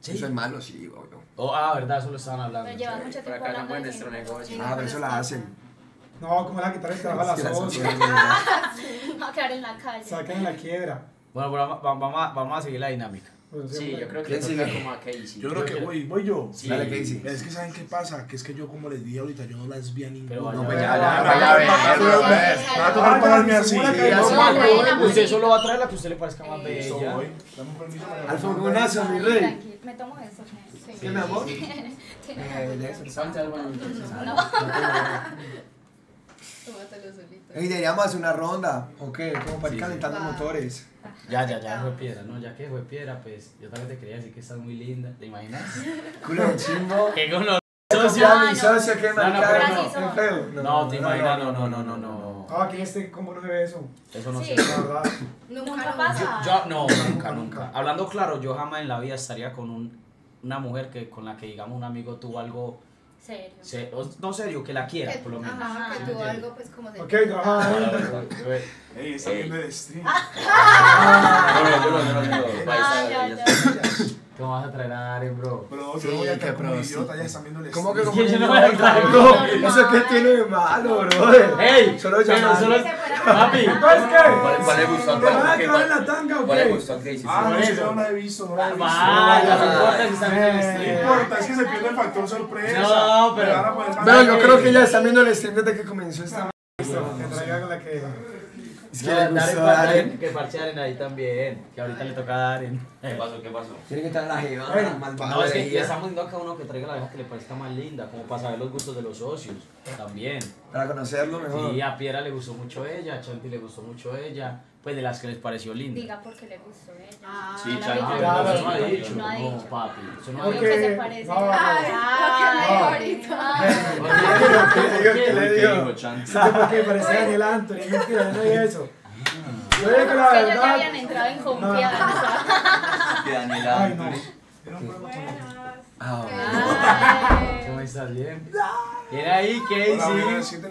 Speaker 1: Sí.
Speaker 3: Eso es malo, sí, obvio.
Speaker 1: Oh, ah, verdad, eso lo estaban hablando.
Speaker 7: Pero llevan mucho tiempo
Speaker 6: Fracasamos
Speaker 7: hablando
Speaker 6: en
Speaker 7: de
Speaker 6: nuestro
Speaker 7: eso.
Speaker 6: negocio.
Speaker 3: Ah, pero eso la hacen.
Speaker 4: No, como la guitarra que trabaja las
Speaker 3: Es
Speaker 4: dos.
Speaker 3: hacen.
Speaker 7: Va a quedar en la calle.
Speaker 4: Saquen la quiebra.
Speaker 1: Bueno, pero vamos, vamos, a- vamos a seguir la dinámica.
Speaker 4: Pues,
Speaker 6: Sí, yo creo que
Speaker 3: ¿Quién
Speaker 6: toca
Speaker 3: sigue?
Speaker 6: como a Casey.
Speaker 2: Yo creo que voy, voy yo.
Speaker 6: Sí.
Speaker 3: Dale, Casey.
Speaker 2: Es que ¿saben qué pasa? Que es que yo, como les dije ahorita, yo no las vi a ninguna.
Speaker 1: Pero
Speaker 3: No, pues ya, ya.
Speaker 2: Me va a tocar pararme así.
Speaker 1: Usted solo va a traer la que usted le parezca más bella.
Speaker 2: voy. Dame un permiso. María
Speaker 3: Al
Speaker 2: Fernanda.
Speaker 3: fogonazo, mi rey.
Speaker 7: Me tomo eso.
Speaker 5: Sí.
Speaker 3: ¿Qué, mi amor?
Speaker 7: Tiene-
Speaker 3: Eh, de eso.
Speaker 5: Tómatelo solito.
Speaker 3: Ey, deberíamos hacer una ronda, ¿o qué? Como para ir calentando motores.
Speaker 1: Ya, ya, ya fue piedra, ¿no? Ya que fue piedra, pues yo también te quería decir que estás muy linda. ¿Te imaginas?
Speaker 3: Culo de chimbo.
Speaker 1: Que con los
Speaker 3: Socio,
Speaker 7: No, no.
Speaker 1: no,
Speaker 7: no.
Speaker 1: No, no, no, no, no, no.
Speaker 4: Ah, aquí este, ¿cómo no se ve eso?
Speaker 1: Eso no
Speaker 7: Sí.
Speaker 1: sé.
Speaker 4: La verdad.
Speaker 5: Nunca,
Speaker 7: Nunca pasa.
Speaker 1: Yo, no, nunca,
Speaker 4: Nunca.
Speaker 1: nunca. Hablando claro, yo jamás en la vida estaría con un, una mujer que con la que, digamos, un amigo tuvo algo,
Speaker 7: Serio.
Speaker 1: se- o- no serio, que la quiera,
Speaker 5: Que,
Speaker 1: por lo menos.
Speaker 5: ajá,
Speaker 1: ¿Sí
Speaker 5: que tuvo algo pues como de...
Speaker 4: Ok, trabaja ahí.
Speaker 2: Ey, está viendo el stream.
Speaker 7: Ah, ya, ya.
Speaker 1: ¿Cómo vas a traer a Aren, bro?
Speaker 2: Pero yo
Speaker 3: Sí,
Speaker 2: voy a
Speaker 3: qué
Speaker 2: como idiota, ya están viendo el
Speaker 3: ¿Cómo que como
Speaker 1: que yo no voy a traer,
Speaker 3: Bro,
Speaker 7: bro.
Speaker 3: ¿Eso qué tiene de malo, brother?
Speaker 1: ¡Ey!
Speaker 3: Solo llamar.
Speaker 1: solo- Papi,
Speaker 4: ¿Entonces qué?
Speaker 6: ¿Cuál le gustó?
Speaker 4: ¿Te van a
Speaker 6: ¿Qué-
Speaker 4: acabar en la tanga o
Speaker 6: ¿Cuál le
Speaker 4: qué?
Speaker 6: gustó a Casey?
Speaker 2: Ah, no,
Speaker 1: eso.
Speaker 2: no la he visto, no la he visto.
Speaker 1: no
Speaker 3: Ah,
Speaker 1: importa si están en el
Speaker 2: No
Speaker 1: stream.
Speaker 2: importa, es que se pierde el factor sorpresa.
Speaker 1: No, pero-
Speaker 3: Pero yo creo que ya están viendo el stream desde que comenzó esta.
Speaker 4: Que traiga con la que...
Speaker 3: Es
Speaker 1: No,
Speaker 3: que le
Speaker 1: Darren
Speaker 3: gustó a Darren.
Speaker 1: Que parche ahí también. Que ahorita le toca a Darren.
Speaker 6: ¿Qué pasó? ¿Qué pasó?
Speaker 3: Tiene que estar la jeva, malvada
Speaker 1: No, es que le estamos diciendo a cada uno que traiga la vieja que le parezca más linda, como para saber los gustos de los socios también.
Speaker 3: Para conocerlo mejor.
Speaker 1: Sí, a Piera le gustó mucho ella, a Chanti le gustó mucho ella, pues de las que les pareció linda.
Speaker 7: Diga porque le gustó ella.
Speaker 5: Ah,
Speaker 6: sí, Chanti,
Speaker 1: claro,
Speaker 4: no
Speaker 1: ha dicho.
Speaker 7: No, ha dicho.
Speaker 1: no papi, eso no ha dicho.
Speaker 7: se parece.
Speaker 4: No, no,
Speaker 5: ay,
Speaker 4: no,
Speaker 5: no,
Speaker 3: ¿Qué le
Speaker 4: dijo Chanti? Porque parece Daniel Anthony, mentira, no había eso. Yo digo que la
Speaker 7: verdad. ya habían entrado en confianza.
Speaker 6: Que
Speaker 4: Daniel
Speaker 3: Anthony.
Speaker 7: Buenas.
Speaker 1: ¿Cómo estás? Bien. Era ahí,
Speaker 2: ¿qué hiciste?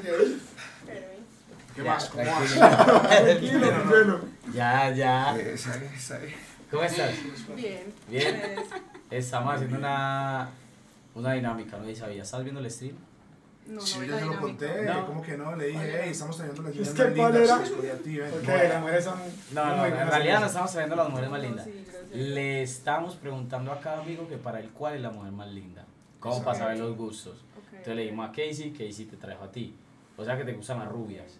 Speaker 2: ¿Qué
Speaker 1: Ya,
Speaker 2: más? ¿Cómo
Speaker 1: tranquilo.
Speaker 2: vas?
Speaker 4: Tranquilo, tranquilo.
Speaker 1: Ya, ya.
Speaker 3: eh, sabe, sabe.
Speaker 1: ¿Cómo estás?
Speaker 8: Bien.
Speaker 1: Bien. Estamos haciendo una, una dinámica, ¿no? Sabía, ¿estás viendo el stream?
Speaker 8: No,
Speaker 2: Sí,
Speaker 8: no,
Speaker 2: yo se lo conté.
Speaker 1: No.
Speaker 2: ¿Cómo que no? Le dije, hey, estamos teniendo las niñas más
Speaker 4: ¿cuál
Speaker 2: lindas.
Speaker 4: Porque las mujeres son...
Speaker 1: No, no,
Speaker 4: muy
Speaker 1: en realidad no estamos trayendo a las mujeres más lindas.
Speaker 8: Sí.
Speaker 1: Le estamos preguntando a cada amigo que para él cuál es la mujer más linda. Como para saber los gustos.
Speaker 8: Ok.
Speaker 1: Entonces le dimos a Casey, Casey te trajo a ti. O sea que te gustan las rubias.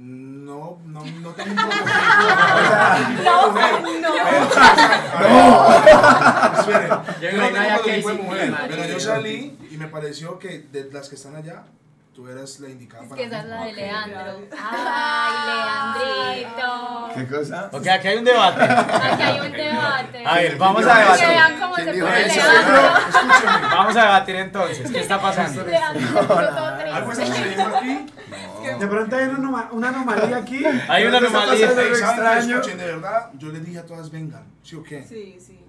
Speaker 2: No, no, no tengo un prototipo. Espere,
Speaker 1: Yo
Speaker 2: yo no tengo
Speaker 1: a
Speaker 2: prototipo de mujer, pero yo salí y me pareció que de las que están allá, tú eras la indicada
Speaker 7: Es
Speaker 2: para
Speaker 7: que esa es la de Leandro. Ay, Leandrito.
Speaker 3: ¿Qué cosa?
Speaker 1: Ok, aquí hay un debate.
Speaker 7: Aquí hay un debate.
Speaker 1: A ver, vamos a
Speaker 7: Que
Speaker 1: debatir. Vamos a debatir entonces. ¿Qué está pasando?
Speaker 7: Leandro todo
Speaker 2: Algo está sucediendo aquí.
Speaker 4: De pronto hay una, una anomalía aquí.
Speaker 1: Hay una
Speaker 3: ¿Qué está
Speaker 1: anomalía.
Speaker 3: extraño.
Speaker 2: Escuchen, de verdad, yo les dije a todas, vengan. ¿Sí o qué?
Speaker 8: Sí, sí.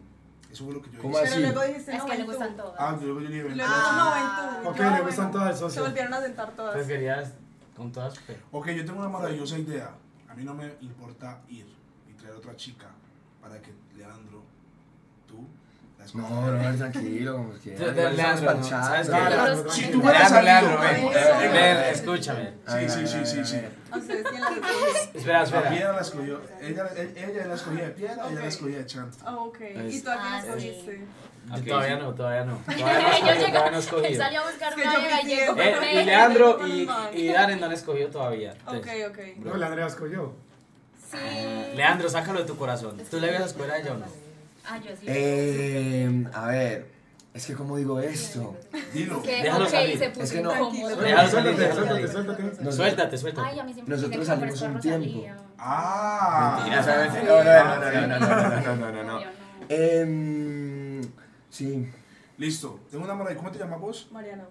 Speaker 2: Eso fue lo que yo
Speaker 3: ¿Cómo
Speaker 2: dije.
Speaker 3: así?
Speaker 8: Pero luego dijiste
Speaker 7: Es
Speaker 8: no,
Speaker 7: que le gustan todas.
Speaker 2: Ah, luego yo dije, ven.
Speaker 8: luego
Speaker 2: todas.
Speaker 8: no, ven tú.
Speaker 4: Ok,
Speaker 8: Yo,
Speaker 4: le
Speaker 8: ah,
Speaker 4: gustan
Speaker 8: bueno.
Speaker 4: todas al
Speaker 8: Se
Speaker 4: socio.
Speaker 8: volvieron a sentar todas.
Speaker 1: Pues querías con todas, pero.
Speaker 2: Ok, yo tengo una maravillosa idea. A mí no me importa ir y traer otra chica para que Leandro.
Speaker 3: No, no, tranquilo, como quieras.
Speaker 1: Leandro, ¿sabes
Speaker 2: Si tú fueras
Speaker 1: Leandro, eh,
Speaker 2: eh,
Speaker 1: eh, escúchame.
Speaker 2: Sí, sí, sí, sí, sí.
Speaker 1: Espera, espera.
Speaker 2: Ella la escogió, ella, ella la escogía de piedra, ella la escogía de chanta.
Speaker 8: Oh, ok. ¿Y tú a quién escogiste?
Speaker 1: Todavía no, todavía no. Todavía no escogido.
Speaker 7: Salí a buscar una y
Speaker 1: Leandro y Darren no han escogido todavía.
Speaker 8: Ok, ok.
Speaker 4: No, Leandro escogió.
Speaker 7: Sí. Ah.
Speaker 1: Leandro, sácalo de tu corazón. ¿Tú le ves a escuela a ella o no?
Speaker 7: Ah, yo sí.
Speaker 3: Eh, a ver, es que cómo digo esto.
Speaker 2: Dilo.
Speaker 1: Déjalo salir.
Speaker 3: Es que no.
Speaker 1: Déjalo salir,
Speaker 4: suéltate, suéltate. Suéltate,
Speaker 1: suéltate.
Speaker 7: Ay, a mí siempre
Speaker 3: Nosotros salimos un tiempo.
Speaker 2: Ah.
Speaker 3: Mentira. No, no, no, no, no, no, no. Eh, sí.
Speaker 2: Listo. Tengo una mala. ¿Cómo te llamas vos?
Speaker 8: Mariana.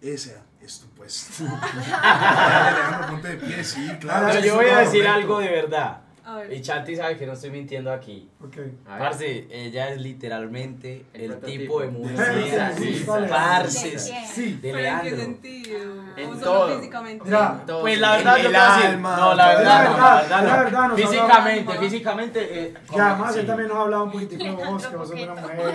Speaker 2: Esa es tu puesto. Alejandro, ponte de pie, sí, claro.
Speaker 1: Pero yo voy a decir algo de verdad.
Speaker 8: A ver.
Speaker 1: Y Chanti sabe que no estoy mintiendo aquí.
Speaker 4: Ok.
Speaker 6: A ver.
Speaker 1: Parce, ella es literalmente
Speaker 6: El
Speaker 1: el, tipo de mujer
Speaker 2: Sí,
Speaker 1: así,
Speaker 4: sí,
Speaker 1: parce.
Speaker 4: Sí.
Speaker 1: de
Speaker 8: ¿Pero en qué
Speaker 1: Leandro.
Speaker 8: sentido?
Speaker 6: En
Speaker 8: ¿O solo
Speaker 6: todo.
Speaker 8: físicamente?
Speaker 4: Mira,
Speaker 1: Pues la verdad yo decir, no, la verdad no, la
Speaker 4: verdad,
Speaker 1: Físicamente,
Speaker 8: hablamos.
Speaker 1: físicamente. eh,
Speaker 4: Que además él también nos ha hablado un poquitico de vos, que vos sos una mujer.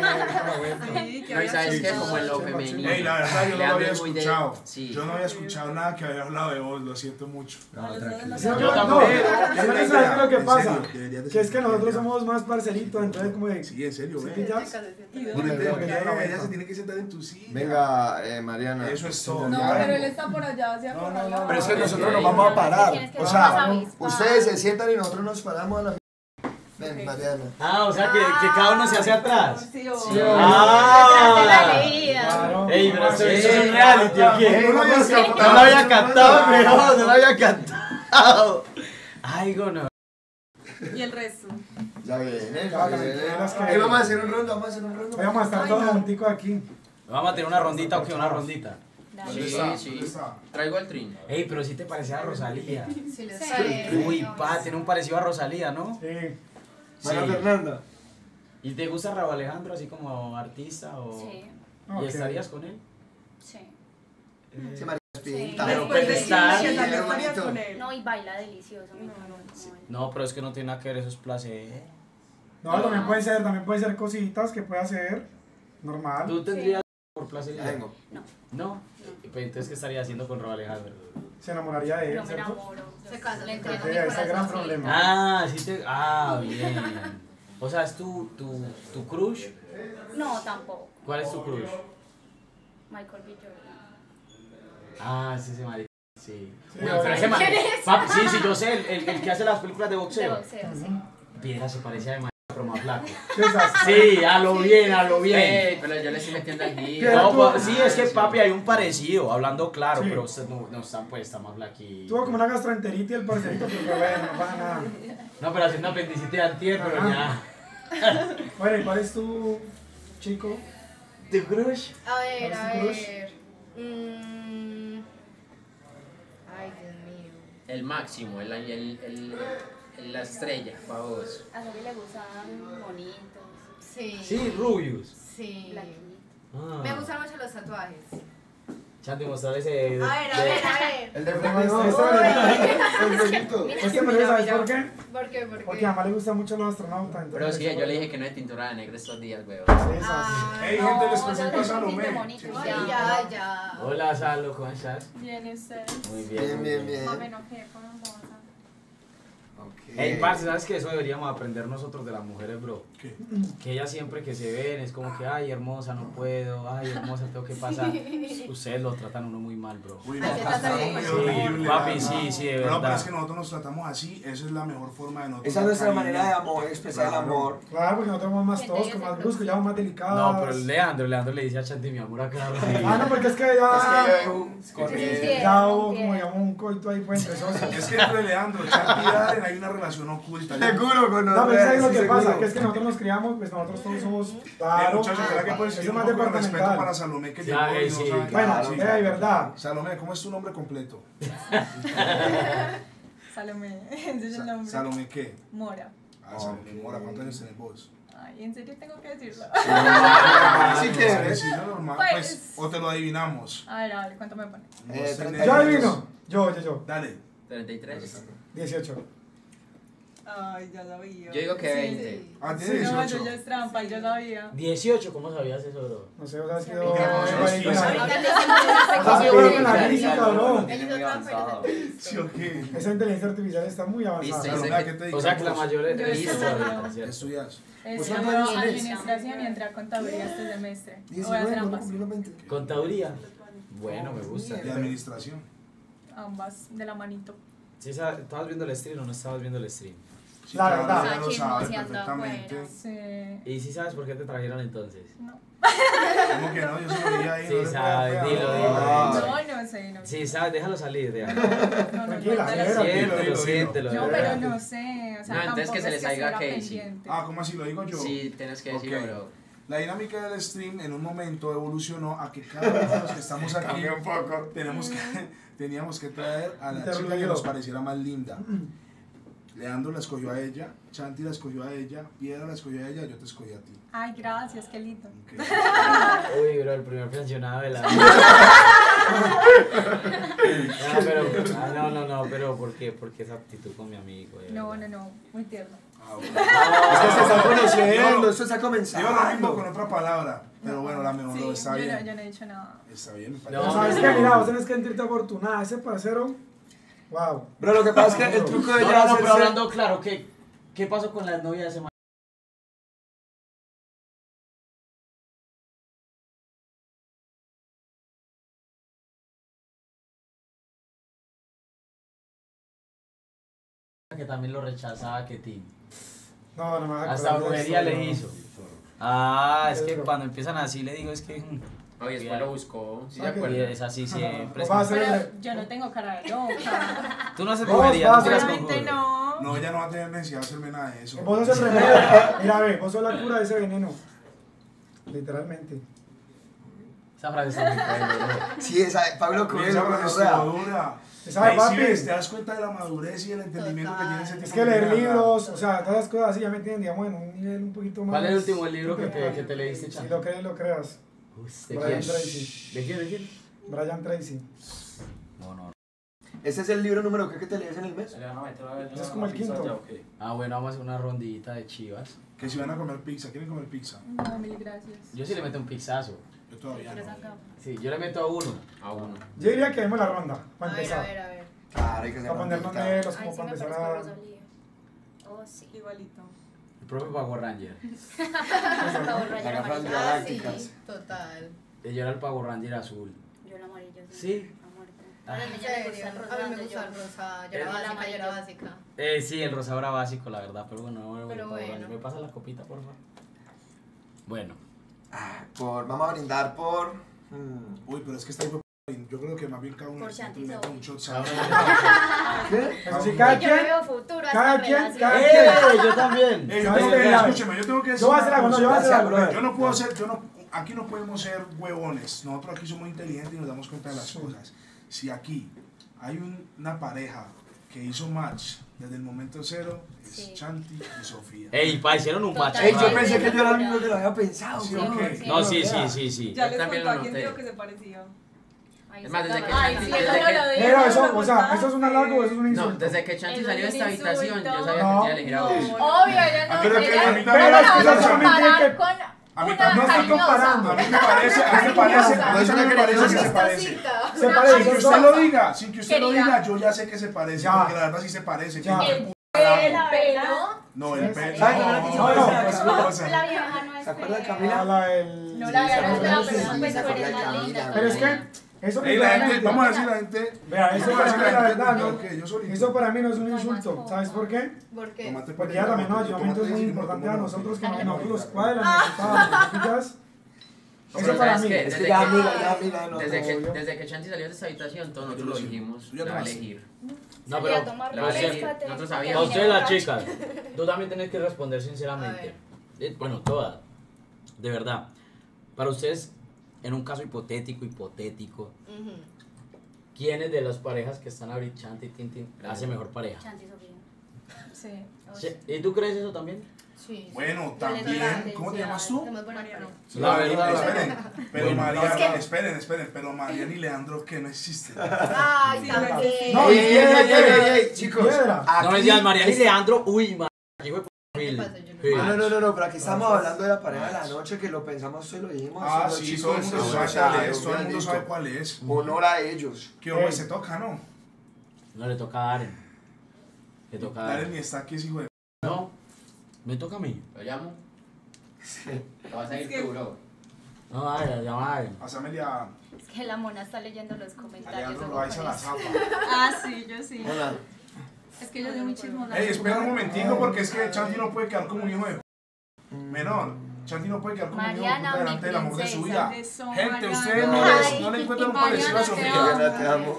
Speaker 6: No, y sabes que como en lo femenino.
Speaker 2: Ey, la verdad, yo no lo
Speaker 6: Leandro
Speaker 2: había escuchado. Yo no había escuchado nada que había hablado de vos, lo siento mucho.
Speaker 3: No, tranquilo.
Speaker 1: Yo
Speaker 4: yo-
Speaker 1: también.
Speaker 4: no, yo no que pasa?
Speaker 2: serio,
Speaker 4: que es que nosotros somos más parceritos, entonces como de...
Speaker 2: Sí, en serio,
Speaker 4: ¿Sí
Speaker 2: ve.
Speaker 4: pillas?
Speaker 8: Y
Speaker 2: Porque
Speaker 8: dos.
Speaker 2: porque ya la media se tiene que sentar en tu silla.
Speaker 3: Venga, eh, Mariana.
Speaker 2: Eso es todo.
Speaker 8: No, pero él está por allá hacia
Speaker 2: No, no, no,
Speaker 3: Pero es que nosotros nos vamos a parar. O sea, ustedes se sientan y nosotros nos paramos a la Ven. Mariana.
Speaker 1: Ah, o sea que, que cada uno se hace atrás.
Speaker 8: Sí, o-
Speaker 3: Sí,
Speaker 1: Ah.
Speaker 4: Claro.
Speaker 1: Ey, pero eso,
Speaker 3: Sí.
Speaker 1: eso es un reality, ¿o qué?
Speaker 3: No lo.
Speaker 1: No había captado, pero no lo había captado. Ay, gono.
Speaker 8: Y el resto.
Speaker 3: Ya viene,
Speaker 4: Ya,
Speaker 3: viene. Ahí vamos a hacer un rondo, vamos a hacer un rondo.
Speaker 4: Vamos a estar todos junticos aquí.
Speaker 1: Vamos a tener una rondita o qué, una rondita.
Speaker 7: Dale.
Speaker 6: Sí, sí. Traigo el trin.
Speaker 1: Ey, pero sí te parecía a Rosalía.
Speaker 5: Sí.
Speaker 1: Uy, pa, tiene un parecido a Rosalía, ¿no?
Speaker 4: Sí.
Speaker 3: María. Fernanda.
Speaker 1: ¿Y te gusta Raúl Alejandro así como artista o...?
Speaker 7: Sí,
Speaker 1: ¿Y estarías con él?
Speaker 7: sí.
Speaker 1: Eh,
Speaker 3: Sí.
Speaker 1: Pero pues
Speaker 8: de
Speaker 3: Sí.
Speaker 7: No, y baila delicioso.
Speaker 8: No, no,
Speaker 1: No, pero es que no tiene nada que ver, eso es placer.
Speaker 4: No, también puede ser, también puede ser cositas que puede hacer. Normal.
Speaker 1: ¿Tú tendrías por placer?
Speaker 3: Ya vengo.
Speaker 1: ¿No? Pues entonces, ¿qué estaría haciendo con Raúl Alejandro?
Speaker 4: Se enamoraría de él,
Speaker 7: No me
Speaker 4: ¿cierto?
Speaker 7: enamoro.
Speaker 5: Se casa,
Speaker 7: Le entrego
Speaker 4: ese gran problema.
Speaker 1: Ah, sí te... Ah, bien. O sea, ¿es tu, tu, tu crush?
Speaker 7: No, tampoco.
Speaker 1: ¿Cuál es tu crush?
Speaker 7: Michael B. Jordan.
Speaker 1: Ah, sí, ese marica. Sí.
Speaker 4: Sí,
Speaker 1: Bueno, pero ese sí, sí, yo sé, el, el, el que hace las películas de
Speaker 7: De
Speaker 1: boxeo.
Speaker 7: boxeo, sí.
Speaker 1: Piedra se parecía de marica, pero más flaco.
Speaker 4: Sí,
Speaker 1: a lo bien, a lo bien.
Speaker 6: Ey, pero yo le estoy metiendo aquí.
Speaker 1: No, sí, es que papi hay un parecido, hablando claro,
Speaker 4: Sí.
Speaker 1: pero usted no, no está, pues, está más flaquito.
Speaker 4: Tuvo como una gastroenteritis el parcerito, pero bueno, no pasa nada.
Speaker 1: No, pero haciendo apendicitis de antier, pero ya.
Speaker 4: Bueno, ¿y cuál es tu chico?
Speaker 1: ¿Tu crush?
Speaker 5: A ver, a ver. Mm. Ay, Dios mío.
Speaker 6: El máximo, el, el, el, el- la estrella, para vos.
Speaker 7: A Sophie le gustan bonitos,
Speaker 5: Sí.
Speaker 1: Sí, Rubius.
Speaker 5: Sí.
Speaker 7: blanquitos.
Speaker 1: Ah.
Speaker 5: Me gustan mucho los tatuajes.
Speaker 1: Chanti, mostrar ese. de-
Speaker 5: A ver, a ver, a ver.
Speaker 3: El de
Speaker 4: este, este me ¿sabes por qué?
Speaker 5: ¿Por qué? ¿Por
Speaker 4: Porque a mamá le gustan mucho los astronautas.
Speaker 6: Pero sí, yo le dije que no es tintura de negro estos días, weón.
Speaker 5: Ah,
Speaker 2: Hey,
Speaker 7: No,
Speaker 2: gente, les presento a Salomé.
Speaker 7: ya.
Speaker 5: ya.
Speaker 1: Hola, Salo, ¿cómo estás?
Speaker 8: Bien, ¿y ustedes?
Speaker 1: Muy bien.
Speaker 3: Bien, bien, bien.
Speaker 8: Mami, no, ¿qué? ¿Cómo.
Speaker 1: Ey, parce, ¿sabes que eso deberíamos aprender nosotros de las mujeres, bro?
Speaker 2: ¿Qué?
Speaker 1: Que ellas siempre que se ven es como que, ay, hermosa, no puedo, ay, hermosa, tengo que pasar. Ustedes lo tratan a uno muy mal, bro.
Speaker 2: Uy, no,
Speaker 5: de-
Speaker 2: horrible,
Speaker 1: papi, sí,
Speaker 2: verdad.
Speaker 1: sí, de
Speaker 2: No, pero
Speaker 1: verdad.
Speaker 2: es que nosotros nos tratamos así, esa es la mejor forma de nosotros.
Speaker 3: Esa es nuestra manera de amor, expresar el amor.
Speaker 4: Claro, porque nosotros somos más toscos, más bruscos, ya somos más delicados.
Speaker 1: No, pero Leandro, Leandro le dice a Chanti, mi amor, acá.
Speaker 4: Ah, no, porque es que
Speaker 3: Es que
Speaker 4: ya,
Speaker 7: Sí, sí.
Speaker 4: ya hubo como un coito ahí pues.
Speaker 2: Es que entre Leandro, Chanti y hay una relación oculta.
Speaker 3: Seguro con
Speaker 4: No, pero ¿sabes lo que pasa? Que es que nosotros nos criamos, pues nosotros todos somos,
Speaker 2: Eh,
Speaker 4: claro,
Speaker 2: muchachos, ¿verdad que puedes decir
Speaker 4: más
Speaker 2: poco de respeto para
Speaker 4: departamental.
Speaker 2: Salomé que llegó y
Speaker 1: eh,
Speaker 2: no
Speaker 1: sí,
Speaker 2: sabe
Speaker 4: Bueno.
Speaker 2: Sí.
Speaker 4: eh, de verdad.
Speaker 2: Salomé, ¿cómo es tu nombre completo?
Speaker 8: Salomé, ese es el
Speaker 2: Sa-
Speaker 8: nombre.
Speaker 2: ¿Salomé qué?
Speaker 8: Mora.
Speaker 2: Ah, Salomé Mora, ¿cuántos años tenés vos?
Speaker 8: Ay, ¿en serio tengo que decirlo?
Speaker 3: Si
Speaker 2: Sí,
Speaker 3: quieres.
Speaker 2: normal,
Speaker 8: Pues-
Speaker 2: pues, o te lo adivinamos.
Speaker 8: A ver, a ver, ¿cuánto me pone?
Speaker 3: Eh,
Speaker 4: Yo adivino. Yo, yo, yo.
Speaker 2: Dale.
Speaker 6: 33.
Speaker 4: 18.
Speaker 8: Ay, ya sabía.
Speaker 6: Yo digo que
Speaker 8: Sí.
Speaker 6: 20.
Speaker 2: Ah,
Speaker 4: Sí,
Speaker 8: No,
Speaker 2: 18.
Speaker 8: yo ya es trampa, yo sabía.
Speaker 1: 18, ¿cómo sabías eso, bro?
Speaker 4: No sé, o sea,
Speaker 2: sí, sí.
Speaker 4: la-. Esa inteligencia artificial está muy avanzada.
Speaker 6: Viste,
Speaker 2: Salomé, ¿a qué te
Speaker 1: O sea que la
Speaker 2: dedicas
Speaker 1: mayor
Speaker 8: Yo
Speaker 1: es
Speaker 8: estudio.
Speaker 1: ahorita,
Speaker 2: ¿Qué
Speaker 1: ¿cierto?
Speaker 2: estudias?
Speaker 8: Estudio
Speaker 3: ¿cuántos años tenés?
Speaker 8: administración y entré a contaduría este semestre. Voy a
Speaker 3: 19,
Speaker 8: hacer
Speaker 3: no
Speaker 8: ambas.
Speaker 3: cumplí los 20.
Speaker 1: Contaduría. Bueno, me gusta.
Speaker 2: De administración.
Speaker 8: Ambas, de la manito.
Speaker 1: ¿Sí, ¿Estabas viendo el stream o no estabas viendo el stream?
Speaker 2: Sí,
Speaker 4: La
Speaker 2: claro,
Speaker 4: verdad.
Speaker 2: ya lo
Speaker 7: Está
Speaker 2: sabe
Speaker 7: chismoseando
Speaker 2: perfectamente.
Speaker 8: Sí.
Speaker 1: ¿Y sí sabes por qué te trajeron entonces?
Speaker 8: No.
Speaker 2: ¿Cómo que no? Yo dije ahí.
Speaker 1: Sí,
Speaker 2: no le
Speaker 1: sabe,
Speaker 2: puedo
Speaker 1: dilo, dilo,
Speaker 2: Ah.
Speaker 8: No, no sé, no.
Speaker 1: Sí, sabes, déjalo salir, déjalo.
Speaker 8: No, no,
Speaker 4: Tranquila,
Speaker 8: no,
Speaker 1: Siéntelo,
Speaker 2: dilo,
Speaker 1: siéntelo.
Speaker 8: No, pero no sé, o sea,
Speaker 6: No, entonces que se le salga
Speaker 8: estuviera
Speaker 6: Casey.
Speaker 2: Ah, ¿cómo así lo digo yo?
Speaker 6: Sí, tienes que decirlo, bro.
Speaker 2: La dinámica del stream en un momento evolucionó a que cada uno de los que estamos aquí
Speaker 3: un poco.
Speaker 2: tenemos que, teníamos que traer a la chica que nos pareciera más linda. Leandro la escogió a ella, Chanti la escogió a ella, Piedra la escogió a ella, yo te escogí a ti.
Speaker 8: Ay, gracias, qué lindo.
Speaker 2: Ok.
Speaker 1: Uy, bro, el primer pensionado de la No, pero, ah, no, no, no, pero ¿por qué? ¿Por qué esa actitud con mi amigo?
Speaker 8: No, no, no, muy tierno.
Speaker 2: Ah, bueno.
Speaker 3: Es que se está conociendo,
Speaker 2: Yo-
Speaker 3: esto está
Speaker 2: Digo lo mismo con
Speaker 3: comenzando.
Speaker 2: otra palabra, pero bueno, la mejor
Speaker 8: Sí,
Speaker 2: está
Speaker 8: yo,
Speaker 2: bien.
Speaker 8: No, yo no he dicho nada.
Speaker 2: Está bien,
Speaker 1: No,
Speaker 4: sabes que, mira, vos tenés que sentirte afortunada. Ese parcero Wow.
Speaker 3: Bro, lo que pasa es que el truco de
Speaker 1: No,
Speaker 3: ella
Speaker 1: no, no, pero hablando claro, ¿qué, qué pasó con la novia de ese man? Que también lo rechazaba que ti.
Speaker 4: No, no me
Speaker 1: Hasta brujería le hizo. Ah, es que
Speaker 4: Pero-
Speaker 1: cuando empiezan así le digo, es que.
Speaker 6: No, y después lo buscó, ¿sí se
Speaker 4: Ok.
Speaker 1: y
Speaker 6: acuerdan?
Speaker 1: es así siempre.
Speaker 8: Yo no tengo cara de loca.
Speaker 1: Tú no haces brujería,
Speaker 8: Obviamente no.
Speaker 2: No, ella no va a tener necesidad de hacerme nada de eso.
Speaker 4: Vos sos el remedio. Mira, ve, vos sos la cura de ese veneno. Literalmente.
Speaker 1: Esa frase está muy buena.
Speaker 3: Sí, esa Pablo
Speaker 2: Esa
Speaker 3: Coelho,
Speaker 2: frase
Speaker 3: o
Speaker 2: es
Speaker 3: sea,
Speaker 2: dura.
Speaker 4: Esa de
Speaker 2: sí
Speaker 4: papi.
Speaker 2: te das cuenta de la madurez y el entendimiento que tiene ese tipo
Speaker 4: Es que
Speaker 2: de
Speaker 4: leer libros, o sea, todas las cosas así ya me tienen, digamos, en un nivel un poquito más.
Speaker 1: ¿Cuál es el último libro que te, que te leíste,
Speaker 4: Si
Speaker 1: Chan?
Speaker 4: lo crees, lo creas.
Speaker 1: ¿De
Speaker 4: Brian
Speaker 1: quién?
Speaker 4: Tracy.
Speaker 1: ¿De quién? ¿De quién?
Speaker 4: Brian Tracy.
Speaker 1: No, no.
Speaker 3: ese es el libro número que, que te lees en el mes.
Speaker 4: Ese es como el quinto.
Speaker 1: Ah, bueno, vamos a hacer una rondita de chivas.
Speaker 2: Que si van a comer pizza, ¿quieren comer pizza?
Speaker 8: No, mil gracias.
Speaker 1: Yo sí le meto un pizzazo.
Speaker 2: Yo todavía
Speaker 7: ¿Quieres
Speaker 2: no.
Speaker 7: acá?
Speaker 1: Sí, yo le meto a uno.
Speaker 6: A uno.
Speaker 4: Yo diría que demos la ronda, para
Speaker 5: A ver, a ver, a ver.
Speaker 3: Claro, hay que hacer
Speaker 4: Para ponernos negros, como para empezar
Speaker 7: a
Speaker 4: a.
Speaker 7: Oh, sí.
Speaker 8: Igualito.
Speaker 1: Propio Power Ranger.
Speaker 7: Amarillo.
Speaker 5: Ah,
Speaker 3: galácticas.
Speaker 5: sí, total.
Speaker 1: Eh, Yo era el Power Ranger azul.
Speaker 7: Yo el amarillo.
Speaker 1: Sí.
Speaker 7: A.
Speaker 1: Ah.
Speaker 5: Mí me
Speaker 7: donde
Speaker 5: gusta el rosa. Yo era básica, yo era básica.
Speaker 1: Eh, sí, el rosa era básico, la verdad, pero bueno, no me
Speaker 5: Pero
Speaker 1: Power
Speaker 5: bueno.
Speaker 1: Ranger. ¿Me pasa la copita, por favor? Bueno,
Speaker 3: Ah, Por, vamos a brindar por. mm,
Speaker 2: Uy, pero es que está ahí. Yo creo que más bien cada uno
Speaker 7: Sofi.
Speaker 2: un shot.
Speaker 3: ¿Qué?
Speaker 4: Eso sí,
Speaker 2: Ah,
Speaker 4: cada
Speaker 7: Yo
Speaker 4: quien.
Speaker 7: veo futuro
Speaker 4: cada quien- cada-
Speaker 1: ¡Eh! Yo también.
Speaker 2: Eh, yo
Speaker 4: ¿Sabes
Speaker 2: tengo que, escúcheme, yo tengo que decir
Speaker 4: Yo voy a hacer algo, no, yo voy a hacer algo.
Speaker 2: Yo no puedo ser, yo no, aquí no podemos ser huevones. Nosotros aquí somos inteligentes y nos damos cuenta de las cosas. Si aquí hay un- una pareja que hizo match desde el momento cero, es
Speaker 7: Sí.
Speaker 2: Chanti y Sofía.
Speaker 1: Ey, pa, hicieron un match.
Speaker 3: Ey, yo pensé que yo era el único que lo había pensado,
Speaker 2: Sí,
Speaker 3: weón.
Speaker 2: ok.
Speaker 1: No, sí, sí, sí, sí.
Speaker 8: Ya
Speaker 6: Yo
Speaker 8: les
Speaker 6: también
Speaker 8: contó
Speaker 6: lo
Speaker 8: a quién dijo que se parecía.
Speaker 7: Ahí
Speaker 6: Es más, desde que
Speaker 7: acaba.
Speaker 8: Ay,
Speaker 6: Chanti-
Speaker 8: sí,
Speaker 6: desde
Speaker 8: eso
Speaker 6: que-
Speaker 8: no lo dije.
Speaker 4: Pero
Speaker 8: no
Speaker 4: eso,
Speaker 8: me
Speaker 4: o sea, ¿eso es un halago o eso es un
Speaker 6: No,
Speaker 4: insulto?
Speaker 6: desde que Chanti
Speaker 7: Eso
Speaker 6: salió de
Speaker 7: es
Speaker 6: esta habitación, yo sabía
Speaker 4: No.
Speaker 6: que te iba a elegir a vos.
Speaker 5: Obvio, ella no
Speaker 2: Pero que
Speaker 5: ella-
Speaker 2: a mí
Speaker 5: pero
Speaker 2: también-
Speaker 5: no
Speaker 2: eso
Speaker 4: que-
Speaker 5: con
Speaker 2: A mí
Speaker 5: una
Speaker 2: también-
Speaker 4: no estoy
Speaker 5: cariñosa.
Speaker 4: comparando.
Speaker 2: A mí me parece, a mí me parece, a mí
Speaker 3: No
Speaker 2: me parece que se parece.
Speaker 5: chistosita,
Speaker 4: Se
Speaker 5: una
Speaker 4: parece,
Speaker 2: Sin que usted lo diga, sin que usted lo
Speaker 8: Querida.
Speaker 2: diga, yo ya sé que se parece,
Speaker 4: Ya.
Speaker 2: porque la verdad sí se parece.
Speaker 4: Ya.
Speaker 5: El pelo.
Speaker 2: No, el pelo.
Speaker 3: ¿Sabes qué me la
Speaker 2: No, no,
Speaker 4: No,
Speaker 2: no, es una cosa.
Speaker 7: La vieja no es
Speaker 3: ¿Se acuerda de
Speaker 7: fea.
Speaker 3: Camila?
Speaker 4: Ah, la del-
Speaker 7: No la no es fea, pues tú eres linda.
Speaker 4: Pero es que eso
Speaker 2: Ey, la gente, vamos a decir la gente.
Speaker 4: Vea, eso para mí,
Speaker 2: la
Speaker 4: verdad,
Speaker 2: no, yo.
Speaker 4: Eso para mí no es un insulto. ¿Sabes por qué?
Speaker 5: ¿Por qué?
Speaker 4: Porque ya también no, yo
Speaker 2: tómate
Speaker 4: momento es muy importante a
Speaker 2: no,
Speaker 4: nosotros que
Speaker 2: no,
Speaker 4: no- que
Speaker 2: no,
Speaker 4: nosotros los
Speaker 2: no,
Speaker 4: cuadran,
Speaker 7: Ah.
Speaker 4: necesitábamos, ¿me pillas?
Speaker 6: Pero
Speaker 4: Eso para
Speaker 6: ¿sabes
Speaker 4: mí.
Speaker 3: Es
Speaker 6: Desde
Speaker 3: que ya, ya.
Speaker 6: Desde que,
Speaker 4: yo-
Speaker 6: desde que Chanti salió de esta habitación, todos nosotros lo dijimos. Va a elegir.
Speaker 1: No, pero.
Speaker 6: nosotros sabíamos.
Speaker 1: A ustedes las chicas, tú también tenés que responder sinceramente. Eh, Bueno, todas. De verdad. Para ustedes, en un caso hipotético, hipotético,
Speaker 5: Ujú.
Speaker 1: ¿quiénes de las parejas que están ahorita, Chanti y Tintin, hace mejor pareja?
Speaker 7: Chanti Sofía.
Speaker 8: Sí.
Speaker 1: Sí, ¿Y tú crees eso también?
Speaker 5: Sí.
Speaker 2: Bueno, también. ¿Cómo te llamas tú?
Speaker 8: Mariano.
Speaker 1: La verdad, la
Speaker 2: esperen. Pero
Speaker 1: Bueno,
Speaker 2: Mariana,
Speaker 5: es que-
Speaker 2: esperen, esperen. Pero Mariana y Leandro, que no existen.
Speaker 5: Ay,
Speaker 8: Sí,
Speaker 5: también.
Speaker 4: No,
Speaker 3: Ey, ey, ey, ey, ey, ey, chicos.
Speaker 1: No me digas Mariana y Leandro. Uy, man.
Speaker 5: ¿Qué pasa? Yo no-
Speaker 1: Phil.
Speaker 3: No, no, no, no, no, pero aquí estamos hablando de la pareja de la noche que lo pensamos, se lo dijimos.
Speaker 2: Ah, sí,
Speaker 3: chicos,
Speaker 2: todo el mundo
Speaker 3: o
Speaker 2: sabe cuál es. Todo el mundo sabe cuál es.
Speaker 3: Honor a ellos.
Speaker 2: Que hombre
Speaker 4: Ey.
Speaker 2: se toca, ¿no?
Speaker 1: No le toca a Aren. Le toca a Aren.
Speaker 2: ni está aquí, es hijo de.
Speaker 1: No, me toca a mí.
Speaker 6: ¿Lo llamo? Lo vas a ir tú, bro.
Speaker 1: No, Aren, llama a Aren.
Speaker 2: Pásamele a,
Speaker 7: Es que la mona está leyendo los comentarios.
Speaker 2: Leandro
Speaker 7: ojo
Speaker 2: Loaiza
Speaker 7: con
Speaker 2: la
Speaker 7: eso.
Speaker 2: zapa.
Speaker 8: Ah, sí, yo sí.
Speaker 3: Hola.
Speaker 8: Es que yo soy muy chismosa.
Speaker 2: Ey, espera un momentico porque es que Chanti no puede quedar como un hijo de. Menor. Chanti no puede quedar como un hijo delante del amor de su vida. Gente, ustedes no, les, no le encuentran un parecido a Sofía.
Speaker 3: Mariana, te amo.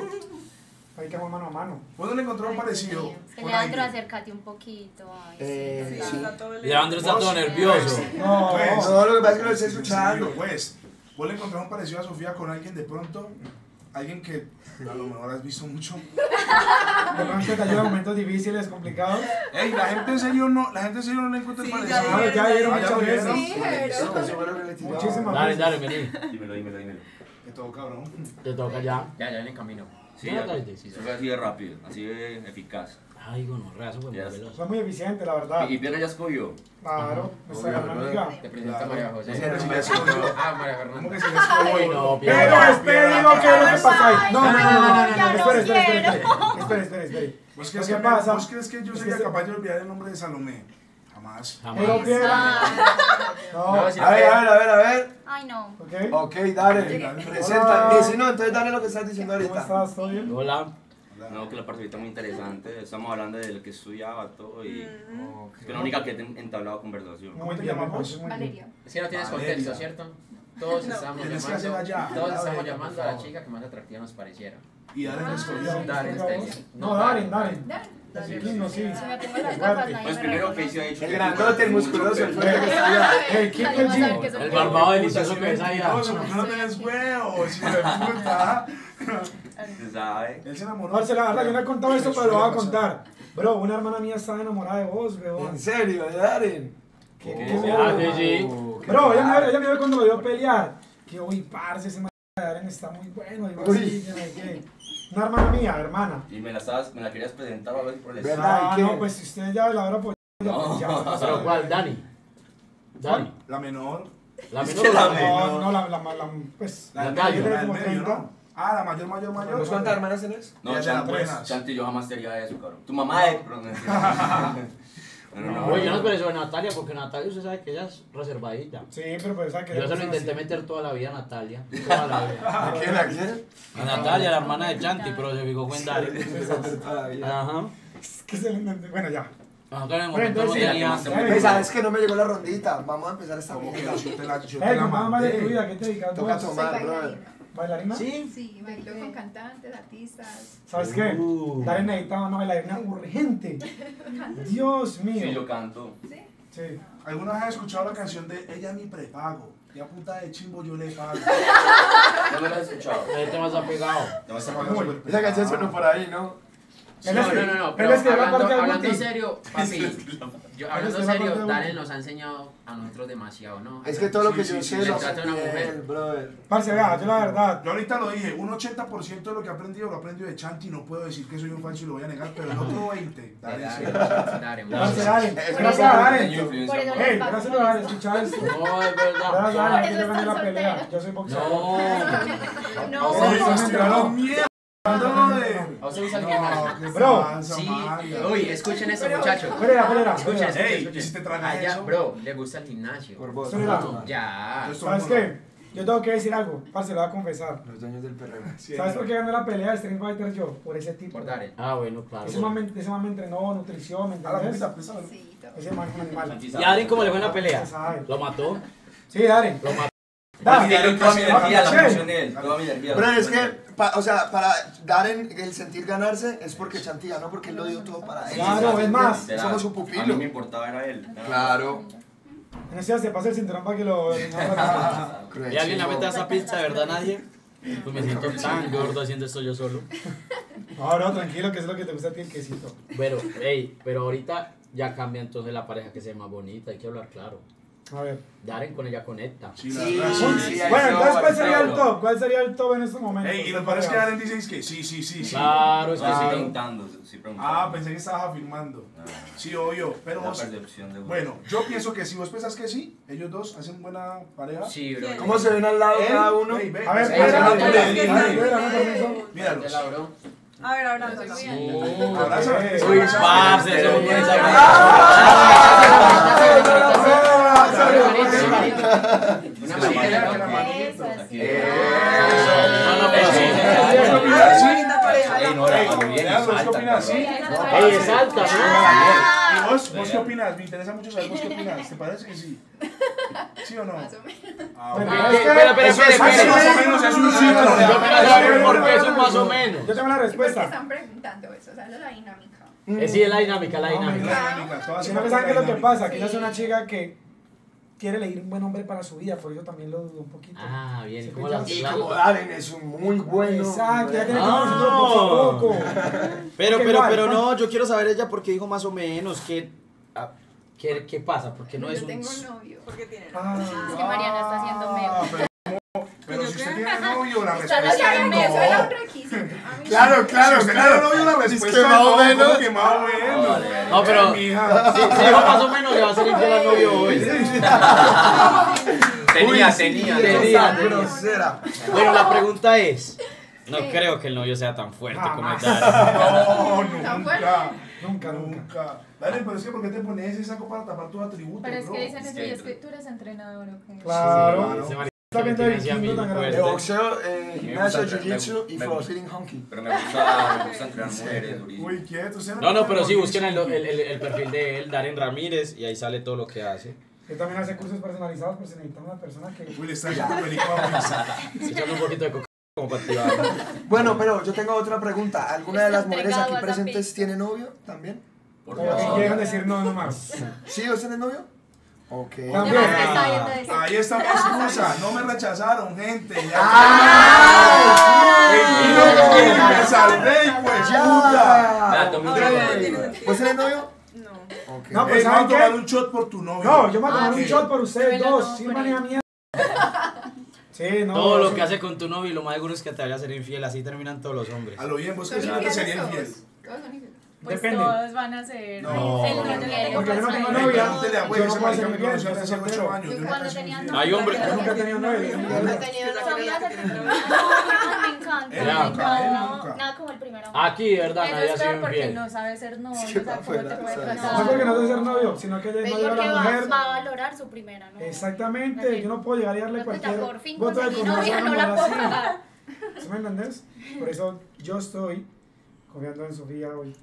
Speaker 4: Hay que mano a mano.
Speaker 2: ¿Vos no le encontraron un parecido?
Speaker 7: Es que Leandro, acércate un poquito. Ay,
Speaker 3: Eh,
Speaker 7: sí,
Speaker 1: Leandro está todo nervioso.
Speaker 4: No,
Speaker 2: Pues,
Speaker 3: No, lo que pasa es que lo estoy escuchando.
Speaker 2: pues, vos le encontraron un parecido a Sofía con alguien de pronto, alguien que a lo mejor has visto mucho.
Speaker 4: de pronto te ayuda en momentos difíciles, complicados.
Speaker 2: Ey, la gente en serio no, la gente en serio no le encuentra el parecido.
Speaker 8: ya
Speaker 4: ya vieron
Speaker 2: ya
Speaker 4: muchas veces. Muchísimas
Speaker 1: Dale,
Speaker 4: veces.
Speaker 1: dale, vení.
Speaker 9: Dímelo, dímelo, dímelo.
Speaker 2: Que todo cabrón.
Speaker 1: Te toca ya.
Speaker 6: Ya, ya en camino.
Speaker 9: Sí,
Speaker 1: ¿Qué
Speaker 9: ya, eso fue así de rápido, así de eficaz.
Speaker 1: Ay, gonorrea, eso fue muy
Speaker 9: Ya.
Speaker 1: veloz.
Speaker 4: Fue muy eficiente, la verdad.
Speaker 9: Y, y Piedra ya escogió.
Speaker 4: Claro, nuestra gran amiga.
Speaker 6: Te presento a
Speaker 2: Claro.
Speaker 6: María José.
Speaker 2: Sí, sí, ya escogió.
Speaker 6: Ah, María
Speaker 2: ¿Cómo
Speaker 6: Fernanda.
Speaker 2: que se les
Speaker 1: Ay, no,
Speaker 4: Pero
Speaker 1: Piedra.
Speaker 4: espere, digo que es lo que pasa ahí. No, no, no, no, no, no, no,
Speaker 7: no
Speaker 4: espere, espere, espere, espere. espere.
Speaker 2: ¿Vos crees,
Speaker 4: que
Speaker 2: que,
Speaker 4: pasa-
Speaker 2: ¿Vos crees que yo sería
Speaker 4: que-
Speaker 2: capaz de olvidar el nombre de Salomé? Jamás.
Speaker 1: Jamás.
Speaker 4: Piedra. No,
Speaker 6: No, si
Speaker 3: A ver, a ver, a ver, a ver.
Speaker 7: Ay, no.
Speaker 4: ok.
Speaker 3: Ok, dale. Presenta.
Speaker 4: Hola.
Speaker 3: Y si no, entonces dale lo que estás diciendo
Speaker 4: ¿Cómo
Speaker 3: ahorita.
Speaker 4: estás? ¿Todo bien?
Speaker 1: Hola.
Speaker 9: No, que la partecita muy interesante. Estamos hablando de lo que estudiaba todo y
Speaker 3: Ok.
Speaker 9: es la única que he entablado conversación.
Speaker 2: ¿Cómo te llamamos?
Speaker 5: Valeria.
Speaker 6: Es que no tienes
Speaker 2: Valeria.
Speaker 6: contexto, ¿cierto? Todos estamos
Speaker 2: Tienes que
Speaker 6: llamando,
Speaker 2: ya.
Speaker 6: todos estamos llamando a la chica que más atractiva nos pareciera.
Speaker 2: Y Darren
Speaker 5: Ah,
Speaker 2: escogió.
Speaker 5: sí.
Speaker 6: Darren
Speaker 4: ¿Cómo? No, Darren, Darren.
Speaker 5: Dale.
Speaker 4: El vikingo, sí.
Speaker 7: Si me pongo las
Speaker 4: Fuerte.
Speaker 7: gafas, nadie
Speaker 9: Pues primero que
Speaker 3: El
Speaker 9: que-
Speaker 3: grandote, el musculoso, el fuerte que está allá.
Speaker 4: El Kiko, el Jimmy.
Speaker 1: El barbado delicioso que ves allá.
Speaker 2: No, ¿por qué no tenés huevos? hijo de puta?
Speaker 9: Se sabe.
Speaker 2: Él se enamoró.
Speaker 4: Parce, la verdad, yo no he contado esto, pero lo voy a contar. Bro, una hermana mía estaba enamorada de vos, weón.
Speaker 3: En serio, de Darren.
Speaker 4: ¿Qué- qué-
Speaker 1: Ah,
Speaker 4: Bro, ella me, ella me vio cuando pelear. Que, uy, parce, ese man de Darren está muy bueno. Digo,
Speaker 3: Uy.
Speaker 4: sí, que. Una hermana mía, hermana.
Speaker 9: Y me la, estabas, me la querías presentar o algo así por el
Speaker 3: ¿Verdad?
Speaker 4: Ah, no, pues si usted ya la hora pues ya, ya,
Speaker 9: No.
Speaker 4: pues,
Speaker 1: ¿Pero cuál? Dani. Dani.
Speaker 2: La menor.
Speaker 1: La menor la.
Speaker 4: No, la, la, la, pues,
Speaker 2: La
Speaker 1: La
Speaker 2: medio,
Speaker 1: gallo.
Speaker 2: la del
Speaker 4: como
Speaker 2: medio,
Speaker 4: 30.
Speaker 2: ¿no? Ah, la mayor, mayor, mayor.
Speaker 3: ¿Vos cuántas hermanas tenés?
Speaker 9: No,
Speaker 2: Ella de las
Speaker 9: Chanti,
Speaker 2: buenas.
Speaker 9: Chanti, yo jamás te haría eso, cabrón. Tu mamá es. no, no, no,
Speaker 1: Oye, yo no esperé eso de Natalia, porque Natalia usted sabe que ella es reservadita.
Speaker 4: Sí, pero pues, ¿sabes que
Speaker 1: Yo se lo intenté meter toda la vida a Natalia. Toda la vida.
Speaker 3: ¿A quién? ¿A quién?
Speaker 1: A Natalia, la hermana de Chanti, pero se fijó.
Speaker 3: Todavía.
Speaker 1: Ajá.
Speaker 4: Que se lo intenté. Bueno, ya.
Speaker 1: Nosotros en el momento no
Speaker 3: sabes que no me llegó la rondita. Vamos a empezar esta mierda.
Speaker 2: yo te la, yo te
Speaker 4: Eh,
Speaker 2: la
Speaker 4: mamá, más de tu
Speaker 2: mandé.
Speaker 4: vida, ¿qué te dedicas
Speaker 3: Toca tomar, brother.
Speaker 5: Bailarina.
Speaker 1: Sí.
Speaker 5: Sí, bailo con cantantes, artistas.
Speaker 4: ¿Sabes qué?
Speaker 1: Uh.
Speaker 4: Darren necesitaba una bailarina urgente. Dios
Speaker 9: Sí,
Speaker 4: mío.
Speaker 9: yo canto.
Speaker 5: Sí.
Speaker 4: Sí.
Speaker 2: ¿Alguna vez has escuchado la canción de Ella mi prepago? Y a puta de chimbo yo le pago.
Speaker 9: No lo has escuchado.
Speaker 1: Ahí te vas a pegado.
Speaker 9: No me
Speaker 2: Esa
Speaker 9: está
Speaker 2: canción
Speaker 9: pagando.
Speaker 2: súper
Speaker 3: Esa canción sonó por ahí, ¿no?
Speaker 6: No, no, no, no, pero
Speaker 4: es que
Speaker 6: hablando,
Speaker 4: parte de
Speaker 6: hablando
Speaker 4: Guti.
Speaker 6: serio, papi, yo, hablando
Speaker 4: va
Speaker 6: serio, Darren nos ha enseñado a nosotros demasiado, ¿no?
Speaker 3: Es que todo lo que
Speaker 2: Sí,
Speaker 3: yo
Speaker 2: sí,
Speaker 3: sé lo
Speaker 6: trata una mujer.
Speaker 3: brother.
Speaker 4: Parce, vea, yo la verdad.
Speaker 2: Yo ahorita lo dije, un 80% de lo que he aprendido lo he aprendido de Chanti. No puedo decir que soy un falso y lo voy a negar, pero el otro 20,
Speaker 6: De
Speaker 2: dale,
Speaker 6: Darren. Darren,
Speaker 4: Parce, Darren.
Speaker 3: Es
Speaker 4: Gracias, Darren. Hey, gracias
Speaker 7: por
Speaker 4: por haber
Speaker 7: esto.
Speaker 1: No, es
Speaker 4: Gracias,
Speaker 1: verdad.
Speaker 4: Darren,
Speaker 7: Por
Speaker 4: que
Speaker 7: eso
Speaker 4: yo gané la
Speaker 7: están
Speaker 4: pelea.
Speaker 7: solteros.
Speaker 4: Yo soy boxeador.
Speaker 1: No.
Speaker 5: No,
Speaker 4: Bro.
Speaker 6: Sí, uy, escuchen eso,
Speaker 5: Pero-
Speaker 6: muchachos.
Speaker 4: Espera, espera,
Speaker 6: Escuchen, escuchen, bro, le gusta el gimnasio.
Speaker 3: Por vos.
Speaker 6: Ya.
Speaker 4: ¿Sabes qué? Yo tengo que decir algo. Parce, lo voy a confesar.
Speaker 3: Los dueños del perreo.
Speaker 2: Sí,
Speaker 4: ¿Sabes por qué gané la pelea de Street Fighter yo? Por ese tipo.
Speaker 6: Por Darren.
Speaker 1: Ah, bueno, claro.
Speaker 4: Ese man, me, ese man me entrenó nutrición, ¿me
Speaker 2: A la
Speaker 4: entiendes?
Speaker 2: pista, pista.
Speaker 5: Sí, todo.
Speaker 4: Ese man es un animal.
Speaker 1: ¿Y a Adrien cómo le fue en la pelea? ¿Lo mató?
Speaker 4: Sí, Darren.
Speaker 1: Lo mató.
Speaker 9: Dieron toda mi energía, la
Speaker 4: Sí.
Speaker 9: función de él. Toda mi energía.
Speaker 3: Pero es que, pa- o sea, para Darren el sentir ganarse es porque Chanti ganó, porque él lo dio todo para él.
Speaker 4: Claro, es más.
Speaker 9: Literal.
Speaker 3: Somos su
Speaker 9: A mí
Speaker 3: pupilo.
Speaker 9: me importaba era él.
Speaker 3: Claro.
Speaker 4: En ese se pasa el cinturón para que lo.
Speaker 1: ¿Y alguien la mete a esa pizza, de verdad nadie? Pues me siento tan gordo haciendo esto yo solo.
Speaker 4: No, no, tranquilo, que es lo que te gusta a ti el quesito.
Speaker 1: Pero, hey, pero ahorita ya cambia entonces la pareja que se ve más bonita, hay que hablar claro.
Speaker 4: A ver.
Speaker 1: Darren con ella conecta.
Speaker 2: Sí, la
Speaker 3: Sí,
Speaker 2: verdad,
Speaker 3: sí,
Speaker 2: sí.
Speaker 3: sí, ahí
Speaker 4: Bueno, entonces, ¿cuál sería el top? ¿Cuál sería el top en estos momentos?
Speaker 2: Ey, y lo parece que Darren dice es que sí, sí, sí, sí.
Speaker 1: Claro, es que
Speaker 9: Sí,
Speaker 1: sí.
Speaker 9: preguntando, sí preguntando.
Speaker 2: Ah, pensé que estabas afirmando.
Speaker 9: Ah,
Speaker 2: Sí, obvio, pero vos-. Bueno, yo pienso que si vos pensás que sí, ellos dos hacen buena pareja.
Speaker 6: Sí, bro.
Speaker 3: ¿Cómo se ven al lado cada uno?
Speaker 2: Ey,
Speaker 4: A ver, espera.
Speaker 2: Míralos.
Speaker 8: A ver,
Speaker 1: Uy, parce,
Speaker 2: ¿Y vos, qué opinas? Qué opinas. ¿Te parece que sí? ¿Sí o no?
Speaker 5: Más o menos.
Speaker 4: Es
Speaker 2: un sí.
Speaker 1: Yo.
Speaker 4: Yo la
Speaker 5: ¿Y por qué
Speaker 4: respuesta.
Speaker 5: están la dinámica.
Speaker 1: Sí, es la dinámica, la dinámica.
Speaker 4: Si no saben qué es lo que pasa, que es una chica que quiere elegir un buen hombre para su vida, por eso también lo dudo un poquito.
Speaker 1: Ah, bien, ¿y
Speaker 4: Se
Speaker 1: cómo
Speaker 4: piensa
Speaker 1: la.
Speaker 3: Y como Darren es un muy bueno.
Speaker 4: Exacto, ya tiene que
Speaker 1: Ah.
Speaker 4: poco a poco.
Speaker 1: Pero, pero,
Speaker 4: igual,
Speaker 1: pero
Speaker 4: ¿no?
Speaker 1: no, yo quiero saber ella porque dijo más o menos que. ah, ¿Qué, qué pasa? Porque no
Speaker 5: yo
Speaker 1: es un.
Speaker 5: tengo un novio.
Speaker 8: Porque tiene.
Speaker 4: Ah,
Speaker 7: Es que Mariana está haciendo meme.
Speaker 2: Ah, pero, pero si usted tiene novio, la respuesta es
Speaker 7: haciendo
Speaker 5: Eso era un
Speaker 2: no.
Speaker 5: requisito.
Speaker 3: Claro,
Speaker 5: no.
Speaker 3: claro, claro.
Speaker 2: novio, la
Speaker 3: Es que
Speaker 2: respuesta es
Speaker 3: más o
Speaker 2: no.
Speaker 3: menos.
Speaker 2: ¿cómo que más o menos?
Speaker 1: No, pero. Si, si dijo más o menos, le va a ser infiel al novio hoy.
Speaker 6: Tenía,
Speaker 3: Uy, sí,
Speaker 6: tenía,
Speaker 1: tenía.
Speaker 3: grosera.
Speaker 1: Bueno, la pregunta es: No
Speaker 5: ¿Qué?
Speaker 1: creo que el novio sea tan fuerte como. Dani.
Speaker 2: No,
Speaker 5: ¿Tan
Speaker 2: nunca.
Speaker 4: Nunca, nunca.
Speaker 2: Nunca. Dale, pero es que ¿por qué te pones ese saco para tapar tus atributos?
Speaker 8: Pero es
Speaker 2: bro?
Speaker 8: que dicen
Speaker 9: Es
Speaker 8: eso
Speaker 9: que-
Speaker 8: y es que tú eres entrenador, ¿ok?
Speaker 4: Claro. Está viendo el quinto tan grande.
Speaker 3: De boxeo, eh, gimnasio, jiu-jitsu y feeling honky.
Speaker 9: Pero me gusta, me gusta entrenar mujeres, durísimo.
Speaker 2: Uy,
Speaker 1: No, no, pero sí, busquen el, el, el, el perfil de él, Darren Ramírez, y ahí sale todo lo que hace.
Speaker 4: Él también hace cursos personalizados, pero se necesita una persona que...
Speaker 2: Uy, le está echando.
Speaker 1: Se echan un poquito de coca como para activar.
Speaker 3: Bueno, pero yo tengo otra pregunta. ¿Alguna de las mujeres aquí presentes tiene novio también?
Speaker 9: Por
Speaker 4: Como que
Speaker 9: favor.
Speaker 4: llegan a decir no nomás.
Speaker 3: ¿Sí, vos tenés novio? Ok.
Speaker 2: Ahí está mi excusa. No me rechazaron, gente. Ya.
Speaker 3: ¡Ah!
Speaker 2: Ay, me salvé, pues,
Speaker 8: ya sentido.
Speaker 3: ¿Vos tenés novio?
Speaker 8: No.
Speaker 3: Ok.
Speaker 4: No, pues,
Speaker 2: vamos a
Speaker 4: ¿saben
Speaker 2: tomar un shot por tu novio.
Speaker 4: No, yo me voy a tomar
Speaker 5: Ah,
Speaker 4: un shot por ustedes
Speaker 8: Pero
Speaker 4: dos.
Speaker 8: no,
Speaker 4: Sí,
Speaker 8: por
Speaker 4: man,
Speaker 8: ahí.
Speaker 4: a mierda. Sí, no.
Speaker 1: Todo lo
Speaker 4: sí.
Speaker 1: que hace con tu novio lo más seguro es que te vaya a ser infiel, así terminan todos los hombres.
Speaker 2: A lo bien, vos
Speaker 5: ¿Son
Speaker 2: que siempre
Speaker 5: infieles
Speaker 2: sería
Speaker 5: todos?
Speaker 2: infiel.
Speaker 5: ¿Todos son infieles?
Speaker 8: Pues
Speaker 4: Depende.
Speaker 8: todos van a ser.
Speaker 2: No.
Speaker 8: el
Speaker 7: No,
Speaker 8: tengo
Speaker 4: porque yo no tengo novia.
Speaker 2: A
Speaker 4: Yo no puedo ser
Speaker 2: conoció
Speaker 4: yo
Speaker 2: hace
Speaker 4: soy
Speaker 2: 8
Speaker 4: soltero.
Speaker 2: años. Yo
Speaker 7: Yo cuando tenía novio.
Speaker 1: Hay hombre-
Speaker 4: Yo nunca he tenido novia. yo nunca he tenido-
Speaker 5: novia.
Speaker 7: Me encanta. Nada como el primero.
Speaker 1: Aquí, verdad, nadie ha sido
Speaker 8: porque no sabe ser novio.
Speaker 4: No porque no sé ser novio, sino que ella
Speaker 7: Es
Speaker 4: lleva a la mujer.
Speaker 7: va a valorar su primera, ¿no?
Speaker 4: Exactamente, yo no puedo llegar y darle cualquier
Speaker 7: por fin
Speaker 4: voto de confianza a
Speaker 7: novia, no la puedo.
Speaker 4: ¿Sí me entendés? Por eso yo estoy confiando en Sofía hoy.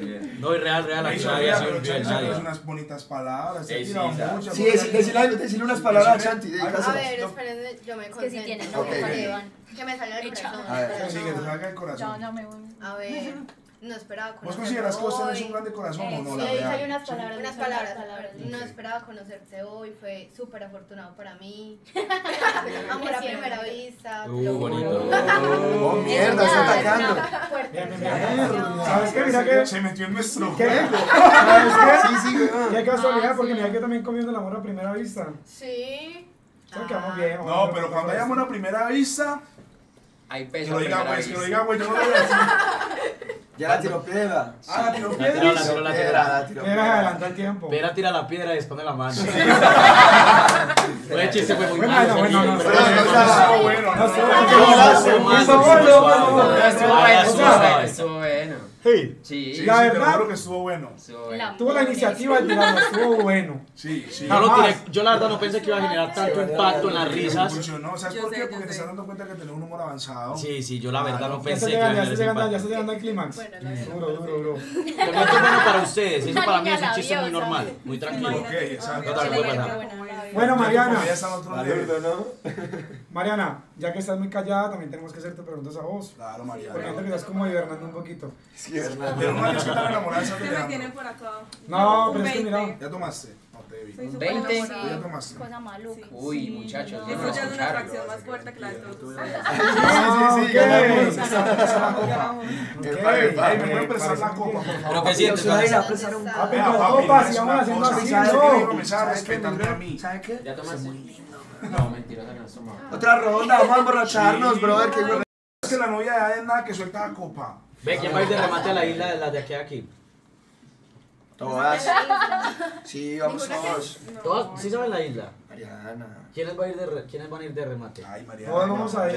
Speaker 9: Bien.
Speaker 1: No, y real, real, aquí
Speaker 2: Ey,
Speaker 1: nadie
Speaker 2: Sofía,
Speaker 1: ha sido
Speaker 2: unas bonitas palabras.
Speaker 9: Sí,
Speaker 2: sí.
Speaker 3: Sí, dec- decile, decile unas palabras, Chanti.
Speaker 5: A ver, espérenme, yo me
Speaker 7: Es que si
Speaker 5: concentro.
Speaker 7: ¿para qué van?
Speaker 5: Que me salga el corazón.
Speaker 3: A ver,
Speaker 2: Sí, que te salga el
Speaker 8: Ya,
Speaker 2: corazón.
Speaker 8: ya me voy.
Speaker 5: A ver, no esperaba
Speaker 2: ¿Vos
Speaker 5: conocerte
Speaker 2: consideras que vos tenés
Speaker 5: hoy.
Speaker 2: un grande corazón o no?
Speaker 7: Sí,
Speaker 2: La
Speaker 7: hay unas palabras.
Speaker 5: Unas palabras, no esperaba conocerte hoy, fue súper afortunado para mí.
Speaker 7: Amor
Speaker 5: a primera vista.
Speaker 1: Uh,
Speaker 5: lo
Speaker 1: bonito.
Speaker 3: Oh, mierda, está atacando.
Speaker 4: ¿Sabes qué? Mira que.
Speaker 2: Se metió en nuestro
Speaker 4: ¿Qué?
Speaker 2: juego.
Speaker 4: ¿Sabes qué?
Speaker 3: Sí, sí.
Speaker 4: Qué casualidad,
Speaker 7: Ah,
Speaker 4: porque
Speaker 7: sí.
Speaker 4: mira que también comiendo el amor a primera vista.
Speaker 5: Sí.
Speaker 4: Creo que vamos bien. vamos
Speaker 2: No, pero cuando
Speaker 4: vamos
Speaker 2: hay amor a primera vista,
Speaker 6: Hay
Speaker 2: que
Speaker 6: peso
Speaker 2: lo
Speaker 6: a
Speaker 2: diga,
Speaker 6: primera
Speaker 2: pues, que lo diga, güey, yo no lo voy a decir.
Speaker 3: Ya la tiró piedra.
Speaker 2: Ah, la tiró
Speaker 1: La tiró, la tiró.
Speaker 3: Piedra, la tiró piedra.
Speaker 4: adelantar el tiempo.
Speaker 1: Piedra tira la piedra y esconde la mano. Fue chiste, fue muy malo.
Speaker 4: bueno, no, no, no,
Speaker 3: no,
Speaker 4: No,
Speaker 2: ¿no?
Speaker 1: Ah.
Speaker 4: Sí.
Speaker 6: Sí,
Speaker 2: Sí,
Speaker 4: La
Speaker 2: sí,
Speaker 4: verdad-
Speaker 2: juro que estuvo bueno.
Speaker 6: estuvo bueno.
Speaker 7: La-
Speaker 4: Tuvo la iniciativa de tirarlo, estuvo bueno.
Speaker 2: Sí, sí.
Speaker 1: Yo, la verdad no pensé que iba a generar tanto impacto en las risas.
Speaker 2: Funcionó, ¿sabes
Speaker 8: Yo
Speaker 2: por
Speaker 8: sé,
Speaker 2: qué?
Speaker 8: yo
Speaker 2: Porque te
Speaker 8: sé.
Speaker 2: estás dando cuenta que tenés un humor avanzado.
Speaker 1: Sí, sí, yo la verdad no
Speaker 4: Ya
Speaker 1: pensé
Speaker 4: se
Speaker 1: que iba a
Speaker 4: llegando, ya
Speaker 1: generar
Speaker 4: se llegando, ya se llegando al clímax. Duro, duro, duro.
Speaker 1: Pero no es bueno para ustedes, eso para mí es un chiste muy normal, muy tranquilo.
Speaker 2: Ok, exacto.
Speaker 4: Bueno,
Speaker 2: Ya
Speaker 4: Mariana.
Speaker 2: está en otro.
Speaker 4: Mariana, ya que estás muy callada, también tenemos que hacerte preguntas a vos.
Speaker 2: Claro,
Speaker 4: Porque siento
Speaker 2: Mariana.
Speaker 4: que estás como hibernando un poquito.
Speaker 3: Sí, Hernán.
Speaker 2: Pero no hay que enamorada de esa
Speaker 8: ¿Qué me tienen por acá?
Speaker 4: No, pero es que
Speaker 8: 20.
Speaker 4: mira.
Speaker 2: ¿Ya tomaste? No te vi.
Speaker 8: Soy
Speaker 2: ¿Tú
Speaker 8: súper
Speaker 6: 20.
Speaker 8: enamorada.
Speaker 2: ya tomaste?
Speaker 7: Cosa maluca.
Speaker 6: Uy,
Speaker 8: Sí.
Speaker 6: muchachos, no
Speaker 8: Eso ya es una atracción más fuerte que la de todos
Speaker 3: sí,
Speaker 2: copa.
Speaker 3: Epa.
Speaker 2: Ey, ¿me pueden
Speaker 4: me
Speaker 2: prestar la copa, por
Speaker 1: Pero
Speaker 2: favor?
Speaker 1: que
Speaker 3: Yo
Speaker 1: sientes,
Speaker 3: soy ahí
Speaker 1: Vanessa?
Speaker 3: a prestar un
Speaker 5: Vea,
Speaker 4: Papi, no,
Speaker 2: papi, una
Speaker 4: vamos haciendo
Speaker 2: cosa.
Speaker 4: así,
Speaker 2: ¿Sabes
Speaker 4: no.
Speaker 2: qué? Digo, me sabe
Speaker 3: ¿Sabes qué,
Speaker 2: respetando
Speaker 3: mi
Speaker 2: a mí.
Speaker 3: ¿Sabe qué?
Speaker 6: ¿Ya tomaste? No, mentiras, no has tomado.
Speaker 3: Otra ronda, vamos a emborracharnos,
Speaker 2: Sí.
Speaker 3: brother. Que
Speaker 2: que la novia de Adena que suelta la copa.
Speaker 1: Ve, ¿quién va a ir de remate a la isla de las de aquí a aquí?
Speaker 3: Todas. Sí, vamos todos.
Speaker 1: ¿Todas? ¿Sí saben la isla?
Speaker 3: Mariana.
Speaker 1: ¿Quiénes, va a ir de re- ¿Quiénes van a ir de remate?
Speaker 2: Ay, Mariana.
Speaker 4: Todos vamos a ir,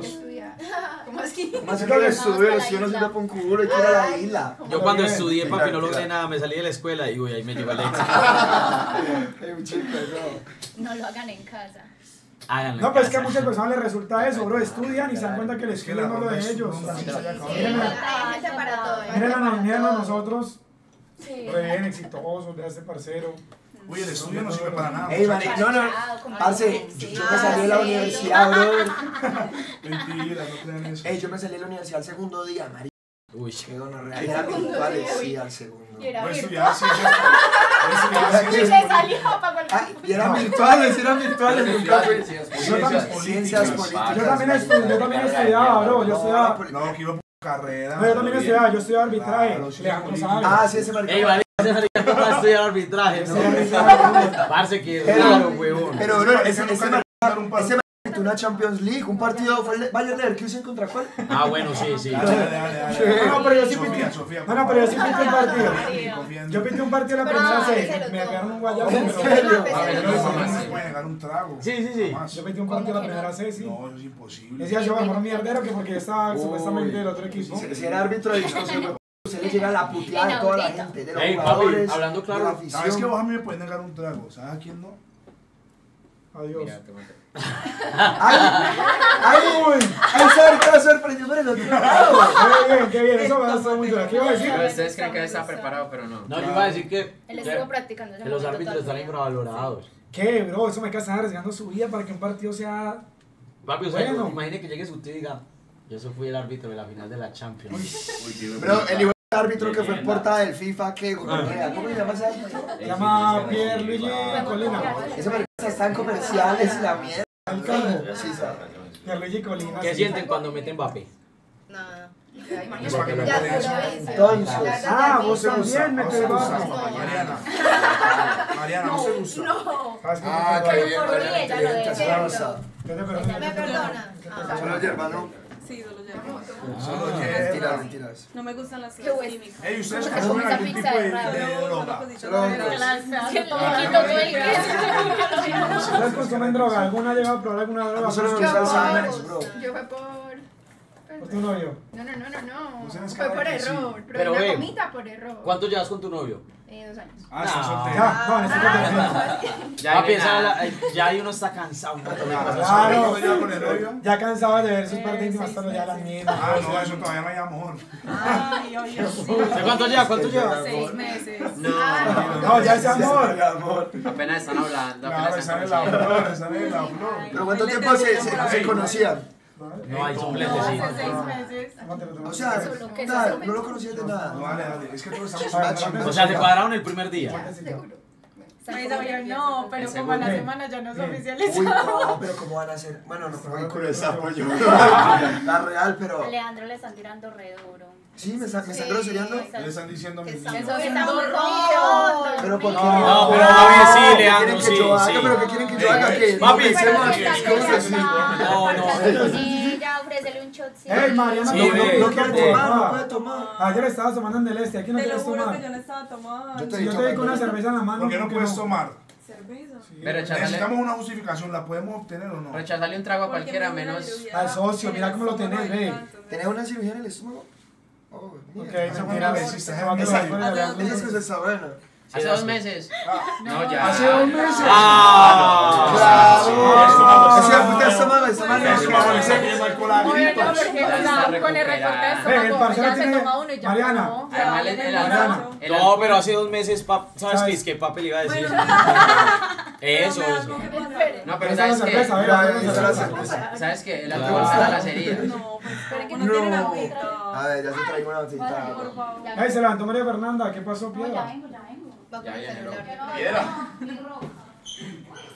Speaker 5: que estudiar. ¿Cómo?
Speaker 3: ¿Cómo así
Speaker 4: Yo
Speaker 3: que
Speaker 4: que
Speaker 3: estudio?
Speaker 7: vamos
Speaker 3: Si yo no
Speaker 7: isla.
Speaker 3: sirve para un culo y quiero ir a la isla.
Speaker 1: Yo cuando
Speaker 4: bien.
Speaker 1: estudié, papi, no logré nada, me salí de la escuela y uy, ahí me llegó el éxito.
Speaker 3: Ey, un chico, no.
Speaker 7: No lo hagan en casa.
Speaker 1: Háganlo.
Speaker 4: No,
Speaker 1: en
Speaker 4: pues es que a
Speaker 1: casa.
Speaker 4: muchas personas les resulta eso, bro. Estudian y se dan cuenta que el
Speaker 2: Es que
Speaker 4: estudio no es lo de
Speaker 2: es
Speaker 4: ellos.
Speaker 5: Sí, sí,
Speaker 2: ya
Speaker 5: sí, hay hay
Speaker 4: Miren a, miren nosotros,
Speaker 7: Sí.
Speaker 4: re bien exitosos de este parcero.
Speaker 2: Uy, el estudio no sirve para nada.
Speaker 3: Ey. Mari, no, no. Parce, yo, yo me salí de la
Speaker 5: sí.
Speaker 3: universidad, brother.
Speaker 2: Mentira, no crean eso.
Speaker 3: Ey, yo me salí de la universidad al segundo día, Mari.
Speaker 1: Uy.
Speaker 3: Qué gonorrea. Y eran virtuales, sí, al segundo.
Speaker 7: Y era virtual.
Speaker 3: Y
Speaker 7: le salió para
Speaker 3: Ah, y eran virtuales, eran virtuales. Nunca.
Speaker 2: Ciencias políticas.
Speaker 4: Yo también, estu- yo también estudiaba, bro. Yo estudiaba.
Speaker 2: No, que iba carrera.
Speaker 4: No, yo también estudiaba, yo estudiaba arbitraje.
Speaker 2: Claro, sí.
Speaker 3: Ah, sí, ese
Speaker 1: Ey,
Speaker 3: marica.
Speaker 1: vale, ese marica no va a estudiar arbitraje, ¿no? Parce, que
Speaker 3: Pero-
Speaker 1: raro, huevón.
Speaker 3: Pero, bro, ese,
Speaker 2: Ese
Speaker 3: ese
Speaker 2: un
Speaker 3: una Champions League, un partido, fue el Bayern Leverkusen contra cuál?
Speaker 1: Ah, bueno, sí, sí.
Speaker 2: Dale, dale, dale.
Speaker 4: No, pero yo sí
Speaker 2: Sofía,
Speaker 4: pité.
Speaker 2: Sofía,
Speaker 4: No, no, pero yo sí el
Speaker 2: favor.
Speaker 4: partido.
Speaker 2: En
Speaker 4: Yo
Speaker 2: mí.
Speaker 4: pité un partido la
Speaker 5: Pero
Speaker 4: primera
Speaker 5: se los
Speaker 4: Me pegaron un guayazo.
Speaker 3: ¿En serio?
Speaker 2: A ver, no,
Speaker 5: no,
Speaker 2: no
Speaker 5: no,
Speaker 2: se puede negar un trago.
Speaker 1: Sí, sí, sí.
Speaker 4: Yo metí un partido la primera seis, sí.
Speaker 2: No, eso es imposible.
Speaker 4: Decía yo, mejor mierdero que porque estaba supuestamente del otro equipo.
Speaker 3: Si, era árbitro de discusión, usted le llega la puteada de toda la gente, de los
Speaker 1: Ey, papi,
Speaker 3: jugadores,
Speaker 1: hablando claro,
Speaker 3: de la
Speaker 2: ¿Sabes que
Speaker 3: afición.
Speaker 2: vos a mí me puedes negar un trago? ¿Sabes a quién no?
Speaker 4: Adiós.
Speaker 6: Mira.
Speaker 3: ¡Ay! ¡Ay! ¡Ay, sorry, sorprendido por el otro lado!
Speaker 4: Qué bien, qué bien, eso me ha gustado mucho. ¿Qué iba a decir?
Speaker 6: Ustedes creen que él está preparado, pero no.
Speaker 1: No, yo iba a decir que,
Speaker 7: Él
Speaker 1: que,
Speaker 7: estuvo practicando
Speaker 1: que los árbitros están infravalorados.
Speaker 4: ¿Qué, bro? Eso me casa arriesgando su vida para que un partido sea.
Speaker 1: Papi, o sea, imagine que llegue su tío y diga, yo soy fui el árbitro de la final de la Champions.
Speaker 3: Pero el de árbitro que fue en portada del FIFA, ¿qué? gonorrea, ¿Cómo se llama ese árbitro?
Speaker 4: Se llama Pierre Luigi Colina.
Speaker 3: Ese marica está en comerciales y la mierda.
Speaker 4: Luigi Colina.
Speaker 1: ¿Qué sienten cuando meten Mbappé?
Speaker 5: Nada.
Speaker 2: Que.
Speaker 3: Entonces.
Speaker 4: Ah, vos también me.
Speaker 2: Mariana. Mariana, ¿no te gusta?
Speaker 4: ¿Sabes qué?
Speaker 3: Ah,
Speaker 4: ¿Qué
Speaker 3: qué
Speaker 4: te
Speaker 3: bien, Mariana.
Speaker 5: Me perdona. Ah.
Speaker 3: Solo ¿no?
Speaker 8: Sí. Solo
Speaker 3: Mentiras, mentiras.
Speaker 8: No me gustan las cosas químicas.
Speaker 2: Ey, ¿ustedes
Speaker 7: Como
Speaker 2: consumen
Speaker 7: esa
Speaker 2: algún tipo
Speaker 7: pizza
Speaker 2: de,
Speaker 7: de rabo.
Speaker 2: de
Speaker 8: Solo
Speaker 2: droga?
Speaker 8: cositas
Speaker 3: Solo
Speaker 8: de-
Speaker 4: ¿Ustedes consumen droga? ¿Alguna ha llegado a probar alguna droga?
Speaker 3: Solo me
Speaker 5: Yo
Speaker 3: bro.
Speaker 5: Fue por.
Speaker 4: ¿Por tu novio?
Speaker 5: No, no, no, no, no. Fue por error. Pero,
Speaker 1: Pero
Speaker 5: una
Speaker 1: ve,
Speaker 5: gomita por error.
Speaker 1: ¿Cuánto llevas con tu novio?
Speaker 5: Eh, dos años.
Speaker 2: Ah, está
Speaker 1: No.
Speaker 2: soltera.
Speaker 4: Ya, no,
Speaker 1: la- eh, ahí uno está cansado.
Speaker 2: Claro.
Speaker 4: Claro.
Speaker 2: ¿Cuánto lleva con el novio?
Speaker 4: Ya cansado de ver sus partes íntimas, solo ya las minas.
Speaker 2: Ah, no, eso todavía no hay amor.
Speaker 8: Ay, oye, sí.
Speaker 1: ¿De ¿Cuánto lleva? ¿Cuánto lleva?
Speaker 8: Seis meses.
Speaker 6: No,
Speaker 4: No, ya es amor.
Speaker 3: amor.
Speaker 6: apenas están hablando, apenas
Speaker 2: está
Speaker 6: están
Speaker 2: en la
Speaker 6: conociendo.
Speaker 2: flor, está en la flor.
Speaker 3: ¿Pero cuánto tiempo se, se,
Speaker 1: No, hay
Speaker 8: No,
Speaker 1: suplente, sí.
Speaker 8: hace seis meses.
Speaker 3: O sea, nada, no lo conocías de
Speaker 2: No,
Speaker 3: nada.
Speaker 2: dale. Es que todos estamos
Speaker 4: Ah.
Speaker 1: O sea, se cuadraron el primer día.
Speaker 5: Seguro.
Speaker 8: Me sabía, no, pero como a la semana ya no es oficializado.
Speaker 3: Uy, no, pero ¿cómo van a hacer? Bueno, no fue con el sapo yo. La real, pero.
Speaker 7: Alejandro le están tirando re duro.
Speaker 3: Sí, me, sa- me están
Speaker 5: Sí.
Speaker 3: grosereando.
Speaker 2: ¿Qué le están diciendo
Speaker 5: Que
Speaker 2: niños?
Speaker 8: Eso es
Speaker 5: Está muy jodido.
Speaker 3: Pero ¿por qué?
Speaker 1: No, pero Javi, sí,
Speaker 3: ¿Qué
Speaker 1: Leandro,
Speaker 3: que
Speaker 1: sí,
Speaker 3: yo haga?
Speaker 1: sí.
Speaker 3: ¿Pero qué quieren que yo haga? ¿Qué?
Speaker 1: Papi,
Speaker 3: ¿Qué
Speaker 7: Pero
Speaker 3: hacemos?
Speaker 7: si está
Speaker 3: ¿Cómo se
Speaker 7: ya.
Speaker 1: No, no.
Speaker 7: Ella, ofrécele un shotcito.
Speaker 4: Ey, Mariana,
Speaker 1: Sí,
Speaker 4: no, no, no
Speaker 3: No
Speaker 4: quiere
Speaker 3: tomar, no puede tomar.
Speaker 4: Ayer estabas tomando en del este, aquí no
Speaker 8: Te lo
Speaker 4: quieres
Speaker 8: juro
Speaker 4: tomar.
Speaker 8: que yo no estaba tomando.
Speaker 3: Yo te
Speaker 4: doy con una cerveza en la mano,
Speaker 2: ¿Por qué no
Speaker 4: ¿por
Speaker 2: puedes tomar?
Speaker 8: Cerveza.
Speaker 6: Pero
Speaker 2: Necesitamos una justificación, ¿la podemos obtener o no?
Speaker 6: rechazarle un trago a cualquiera menos.
Speaker 4: Al socio, mira cómo lo tenés, ve.
Speaker 3: ¿Tenés una cirugía en el estómago? Oh,
Speaker 4: Ok.
Speaker 2: Esa vez, esa- esa-
Speaker 8: esa-
Speaker 3: buena.
Speaker 6: Hace dos meses. No, ya.
Speaker 3: Hace dos meses.
Speaker 1: Ah,
Speaker 3: Claro. Es que puta estómago, estómago.
Speaker 2: Es que ahora se me marcó la
Speaker 8: Obvio,
Speaker 2: gripa.
Speaker 8: no, con el recorte de estómago, ya se toma uno y ya
Speaker 4: Mariana.
Speaker 1: pero hace dos meses, ¿sabes qué es que papi le iba a decir? Eso, eso.
Speaker 6: No, pero
Speaker 4: Esta es la
Speaker 6: ¿sabes
Speaker 4: cerveza,
Speaker 6: qué?
Speaker 4: la
Speaker 3: Mira, esta es la
Speaker 4: cerveza.
Speaker 6: ¿Sabes qué? El alcohol sana las heridas.
Speaker 8: No, pues,
Speaker 5: Pero que
Speaker 8: no
Speaker 3: no.
Speaker 8: tienen
Speaker 3: A
Speaker 8: agüita.
Speaker 3: ver, ya se traigo una
Speaker 8: favor.
Speaker 4: Ey, se levantó María Fernanda, ¿qué pasó,
Speaker 7: No, ya
Speaker 4: piedra?
Speaker 7: vengo, ya vengo.
Speaker 5: Va con
Speaker 6: Ya
Speaker 5: celular.
Speaker 2: Piedra.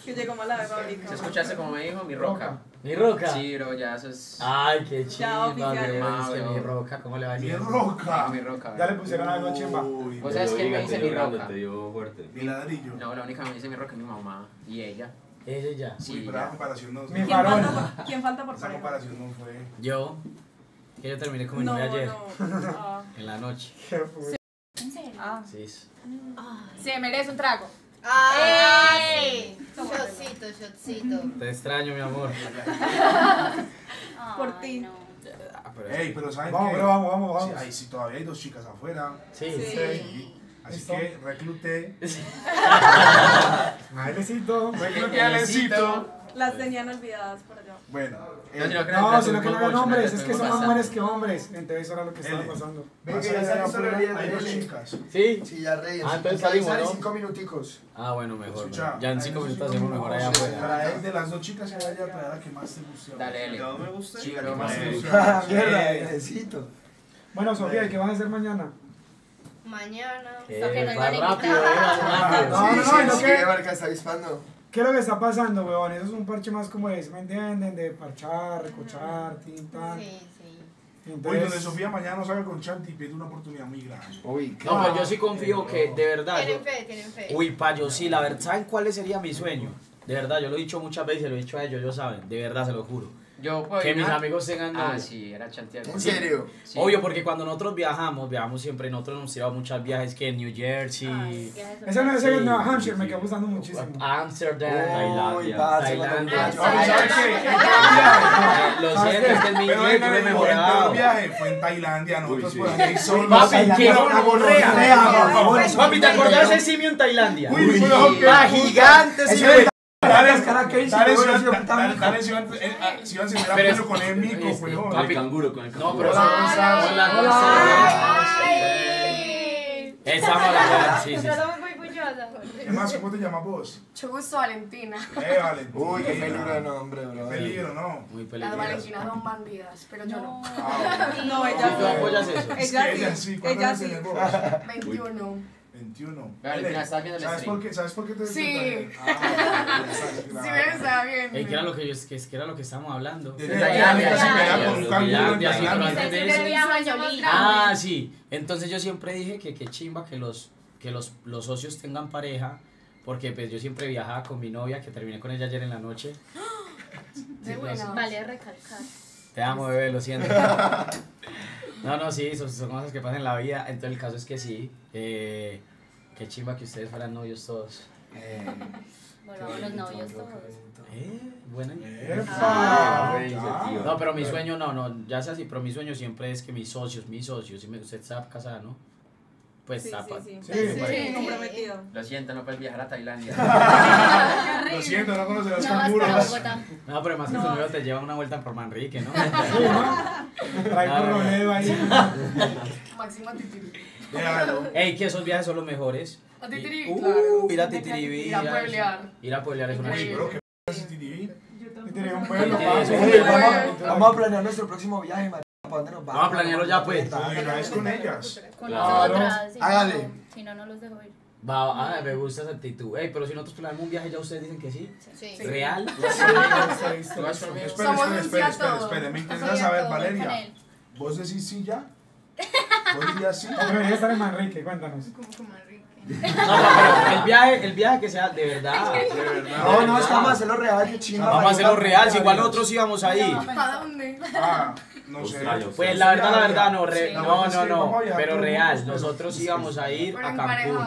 Speaker 8: Que llegó mala de fábrica.
Speaker 6: ¿Se escuchaste como me dijo? Mi roca.
Speaker 1: Mi roca.
Speaker 6: Sí, bro, ya eso es.
Speaker 1: Ay, qué chido. Es que mi roca, ¿cómo le va a
Speaker 2: Mi
Speaker 1: decir?
Speaker 2: roca.
Speaker 6: Mi roca.
Speaker 4: Ya le pusieron algo chimba.
Speaker 2: Uy,
Speaker 6: ¿Vos sabes quién me dice mi roca?
Speaker 9: Te dio fuerte.
Speaker 2: Mi ladrillo.
Speaker 6: No, la única que me dice mi roca es mi mamá. Y ella.
Speaker 1: Ella ya.
Speaker 2: Uy,
Speaker 6: Sí,
Speaker 2: pero la comparación no
Speaker 4: Mi
Speaker 8: ¿Quién falta por, ¿quién falta por
Speaker 2: Esa comparación no fue.
Speaker 1: Yo, que yo terminé mi
Speaker 8: No,
Speaker 1: novia ayer,
Speaker 8: no. Ah.
Speaker 1: en la noche.
Speaker 4: Qué fu-
Speaker 7: ¿En serio?
Speaker 8: Ah.
Speaker 1: Sí.
Speaker 8: Se merece un trago.
Speaker 5: ¡Ay!
Speaker 8: ¡Ey!
Speaker 5: Shotcito, shotcito.
Speaker 1: Te extraño, mi amor.
Speaker 8: Por ti.
Speaker 7: no.
Speaker 1: Ah, pero-
Speaker 2: Ey, pero ¿saben
Speaker 4: Vamos,
Speaker 2: qué?
Speaker 4: bro, vamos, vamos,
Speaker 2: Sí,
Speaker 4: vamos.
Speaker 2: ay, sí, todavía hay dos chicas afuera.
Speaker 1: Sí.
Speaker 8: Sí.
Speaker 2: Sí. Así
Speaker 4: Listo.
Speaker 2: que recluté.
Speaker 4: Ay, besito.
Speaker 2: Recluté a Alecito.
Speaker 8: Las tenían olvidadas por allá.
Speaker 2: Bueno.
Speaker 6: No,
Speaker 2: eh,
Speaker 6: sino que
Speaker 4: No,
Speaker 6: le
Speaker 4: sino que no eran hombres, es que son más mujeres que hombres. Entonces eso era lo que estaba pasando.
Speaker 3: Ya
Speaker 2: Hay dos chicas.
Speaker 1: Sí.
Speaker 3: Sí, ya rey.
Speaker 1: Ah, entonces salimos, ¿no?
Speaker 3: cinco minuticos.
Speaker 1: Ah, bueno, mejor. Ya en cinco minutos hacemos mejor allá afuera.
Speaker 2: De las dos chicas que vaya a traer a la que más te guste.
Speaker 6: Dale, Eli.
Speaker 9: no me gusta.
Speaker 6: Sí, más te gusta.
Speaker 3: Mierda, necesito.
Speaker 4: Bueno, Sofía, ¿y qué van a hacer mañana?
Speaker 5: Mañana.
Speaker 1: Eh,
Speaker 7: van a
Speaker 1: rápido, rápido.
Speaker 4: No, no, no,
Speaker 3: sí,
Speaker 4: ¿y no
Speaker 3: sí,
Speaker 4: qué?
Speaker 3: qué marca está avispando.
Speaker 4: ¿Qué es lo que está pasando, weón? Eso es un parche más como de, ¿me entienden? De parchar, recochar, tin, tan.
Speaker 5: Sí, sí.
Speaker 4: Entonces,
Speaker 2: donde Sofía mañana salga con Chanti y pierde una oportunidad muy grande.
Speaker 3: Uy,
Speaker 1: No, pues yo sí confío que de verdad.
Speaker 5: Tienen
Speaker 1: yo-
Speaker 5: fe, tienen fe.
Speaker 1: Uy, pa, yo sí, la verdad, ¿saben cuál sería mi sueño? de verdad, yo lo he dicho muchas veces, lo he dicho a ellos, ellos saben, de verdad se lo juro.
Speaker 6: Yo puedo
Speaker 1: Que mis amigos tengan
Speaker 6: Ah, sí, era chantear.
Speaker 3: ¿En serio?
Speaker 6: Sí.
Speaker 1: Obvio, porque cuando nosotros viajamos, viajamos siempre, nosotros hemos tirado muchos viajes que en New Jersey,
Speaker 7: Ay, viajes
Speaker 4: Ese no es
Speaker 1: sí,
Speaker 4: Hampshire,
Speaker 1: sí.
Speaker 4: me quedó gustando muchísimo.
Speaker 1: Amsterdam,
Speaker 9: Tailandia.
Speaker 1: Tailandia. Lo
Speaker 4: ¿Sabes
Speaker 1: siento, es que mi inglés,
Speaker 2: el
Speaker 1: mejorado.
Speaker 2: viaje fue en Tailandia, nosotros por ahí solo.
Speaker 1: Papi, qué gonorrea. Papi, ¿te acordás de simio en Tailandia?
Speaker 2: Uy,
Speaker 1: Ah, gigante,
Speaker 3: güey.
Speaker 2: Dale,
Speaker 3: Las
Speaker 2: dale,
Speaker 3: güey,
Speaker 2: dale, si van- a
Speaker 1: Pero
Speaker 2: hablando con el mico, weón.
Speaker 9: Con el canguro, con el canguro.
Speaker 1: No, pero
Speaker 2: Hola,
Speaker 1: hola. ¿cómo estás?
Speaker 5: Ay.
Speaker 1: Estamos hablando, sí, sí.
Speaker 7: Yo.
Speaker 2: ¿Qué más? ¿Cómo te llamas vos?
Speaker 5: Mucho gusto, Valentina.
Speaker 2: Eh, Valentina.
Speaker 3: Uy, qué peligro de nombre, bro.
Speaker 2: Peligro, ¿no?
Speaker 1: Muy
Speaker 5: Las
Speaker 1: peligroso.
Speaker 5: Valentinas son bandidas, pero yo no.
Speaker 2: Ah,
Speaker 8: No,
Speaker 1: ¿Sí,
Speaker 8: ella
Speaker 1: ¿Tú apoyas eso?
Speaker 2: Es
Speaker 8: Ella sí,
Speaker 2: sí, ¿cuántos
Speaker 8: ella
Speaker 2: años
Speaker 8: sí.
Speaker 2: tenés vos?
Speaker 5: 21.
Speaker 2: 21.
Speaker 6: Valentina,
Speaker 2: Ele,
Speaker 6: ¿estás viendo el
Speaker 2: ¿Sabes
Speaker 6: stream?
Speaker 2: por qué? ¿Sabes por qué te
Speaker 5: Sí.
Speaker 2: Ah,
Speaker 5: Sí, me estaba bien.
Speaker 1: Ey, ¿qué era lo que, yo, que, que era lo que estábamos hablando?
Speaker 2: De
Speaker 6: Tailandia,
Speaker 2: Tailandia, se
Speaker 6: Tailandia,
Speaker 2: pega con un canguro en
Speaker 1: Tailandia, sí, pero
Speaker 2: Tailandia.
Speaker 1: antes de
Speaker 7: Siempre
Speaker 1: eso-
Speaker 7: viajan solitos.
Speaker 1: Ah, sí. Entonces yo siempre dije que qué chimba que los que los, los socios tengan pareja, porque pues yo siempre viajaba con mi novia, que terminé con ella ayer en la noche.
Speaker 5: De buena.
Speaker 7: Vale recalcar.
Speaker 1: Te amo, bebé, lo siento. No, no, sí, son, son cosas que pasan en la vida. Entonces el caso es que sí. Eh, qué chimba que ustedes fueran novios todos.
Speaker 7: Volvamos los novios todos.
Speaker 1: Eh, buena.
Speaker 2: Ya.
Speaker 9: tío.
Speaker 1: No, pero mi sueño no, no, ya sea así, pero mi sueño siempre es que mis socios, mis socios, si me- usted está casada, ¿no? Pues
Speaker 8: Sí, sí, sí.
Speaker 2: Sí.
Speaker 8: Comprometido.
Speaker 6: Lo siento, no puedes viajar a Tailandia.
Speaker 2: Lo siento, no conoces los
Speaker 7: No,
Speaker 2: canguros.
Speaker 1: No, pero más que tu novio te lleva una vuelta por Manrique, ¿no?
Speaker 4: Traigo
Speaker 1: Ah,
Speaker 4: Robledo ahí.
Speaker 5: Máximo Titiri.
Speaker 1: Ey, que esos viajes son los mejores.
Speaker 5: A Titiri,
Speaker 1: Uh,
Speaker 5: claro.
Speaker 1: ir a Titiribí.
Speaker 5: Ir a pueblear.
Speaker 1: Ir a pueblear es una
Speaker 2: Uy,
Speaker 1: chimba.
Speaker 2: bro, ¿qué pasa si te
Speaker 4: Y tenía un pueblo,
Speaker 1: Sí,
Speaker 4: papi.
Speaker 1: sí.
Speaker 3: Ey, vamos, a planear nuestro próximo viaje, marica. ¿Para dónde nos vamos?
Speaker 1: Vamos a planearlo ya, pues.
Speaker 2: Uy, una vez con ellas.
Speaker 7: Con
Speaker 1: Claro.
Speaker 7: nosotras. Si
Speaker 3: Hágale.
Speaker 7: No, si no, no los dejo ir.
Speaker 1: Va, ah, me gusta esa actitud. Ey, pero si nosotros planeamos un viaje, ya ustedes dicen que sí.
Speaker 5: Sí.
Speaker 1: ¿Real?
Speaker 2: Espera, espera, espera, espera. Me
Speaker 5: Sí
Speaker 2: interesa saber, Valeria. ¿Vos decís sí ya? ¿Vos decías sí?
Speaker 4: Debería estar en Manrique, cuéntanos.
Speaker 5: Como como Enrique.
Speaker 1: No, no, pero el viaje, el viaje que sea de verdad.
Speaker 2: De verdad.
Speaker 3: No, no, es que vamos a hacerlo real, que chimba.
Speaker 1: Vamos a hacerlo real, si igual nosotros íbamos a ir.
Speaker 5: ¿Para dónde?
Speaker 2: Ah, no sé.
Speaker 9: Australia,
Speaker 1: Pues la verdad, la verdad, no, re-
Speaker 5: Sí.
Speaker 1: no, no, no, pero real, nosotros íbamos a ir a Cancún.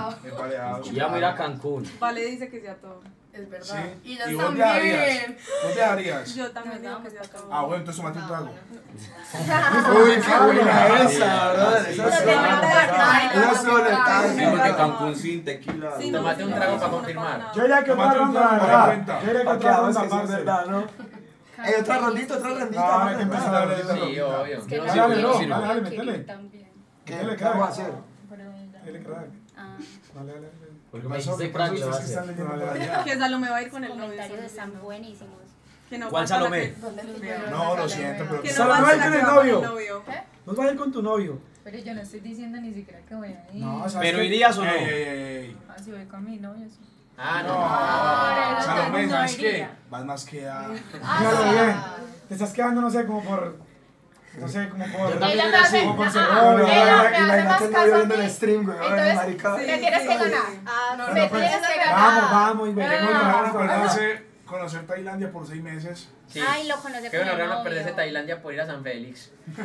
Speaker 1: Íbamos a ir a Cancún.
Speaker 8: Vale dice que sí a todo.
Speaker 5: Es verdad.
Speaker 2: Sí.
Speaker 5: Y ellas
Speaker 2: ¿Y vos
Speaker 5: también.
Speaker 2: ¿Vos viajarías?
Speaker 8: Yo también digo que sí a todo.
Speaker 2: Ah, bueno, entonces tomate un trago.
Speaker 3: Uy, qué buena esa, brother. Esa
Speaker 5: Pero
Speaker 3: es
Speaker 5: te van a dar
Speaker 3: Esa
Speaker 9: porque Cancún sin tequila.
Speaker 6: Tómate un trago para confirmar.
Speaker 4: Yo diría que otra
Speaker 2: Tomate un
Speaker 4: ronda, verdad. Yo diría que otra ronda,
Speaker 3: verdad, ¿no? Ey, otra rondita, otra rondita.
Speaker 4: No, hay
Speaker 3: a
Speaker 4: a.
Speaker 6: Sí, obvio.
Speaker 7: Es que no
Speaker 1: sí,
Speaker 4: Dale, dale, dale, métele.
Speaker 7: ir también.
Speaker 3: ¿Qué, ¿Qué vamos a hacer?
Speaker 7: Pero,
Speaker 4: Dale, crack.
Speaker 7: ah,
Speaker 4: Dale, dale.
Speaker 1: Porque me
Speaker 2: ¿qué
Speaker 1: crack lo
Speaker 2: Ustedes
Speaker 1: a hacer.
Speaker 8: Que Salomé va a ir con el novio. eso
Speaker 7: están buenísimos.
Speaker 8: No
Speaker 1: ¿Cuál Salomé?
Speaker 2: No, lo siento, pero
Speaker 8: Que no
Speaker 4: va
Speaker 8: la
Speaker 4: con
Speaker 8: que
Speaker 4: el
Speaker 8: va con
Speaker 4: novio.
Speaker 8: ¿Qué?
Speaker 4: Nos vas a ir con tu novio.
Speaker 10: Pero yo no estoy diciendo ni siquiera que voy a ir.
Speaker 4: No, ¿sabes
Speaker 1: ¿Pero irías o no?
Speaker 2: Ey, ey, ey.
Speaker 10: Ah, si voy con mi novio, sí.
Speaker 6: Ah,
Speaker 2: No,
Speaker 6: no.
Speaker 2: Salomé,
Speaker 10: no
Speaker 2: ¿sabes qué?
Speaker 10: iría.
Speaker 2: Vas más que a...
Speaker 4: Bien. Te estás quedando, no sé, como por. No sé, como por.
Speaker 1: Yo también era así.
Speaker 4: Como por
Speaker 7: Ah,
Speaker 4: Cerrón.
Speaker 3: imagínate
Speaker 7: más
Speaker 3: el viendo stream, güey.
Speaker 7: Entonces,
Speaker 3: marica.
Speaker 8: Sí.
Speaker 5: Me tienes que
Speaker 8: Sí.
Speaker 5: ganar. Ah, no,
Speaker 2: No,
Speaker 5: me
Speaker 2: no, pues,
Speaker 5: tienes que ganar.
Speaker 4: Vamos, vamos, y veremos.
Speaker 2: Pero conocer Tailandia por seis meses.
Speaker 6: Sí.
Speaker 7: Ay, lo conoce el
Speaker 6: ahora no perderse Tailandia por ir a San Félix.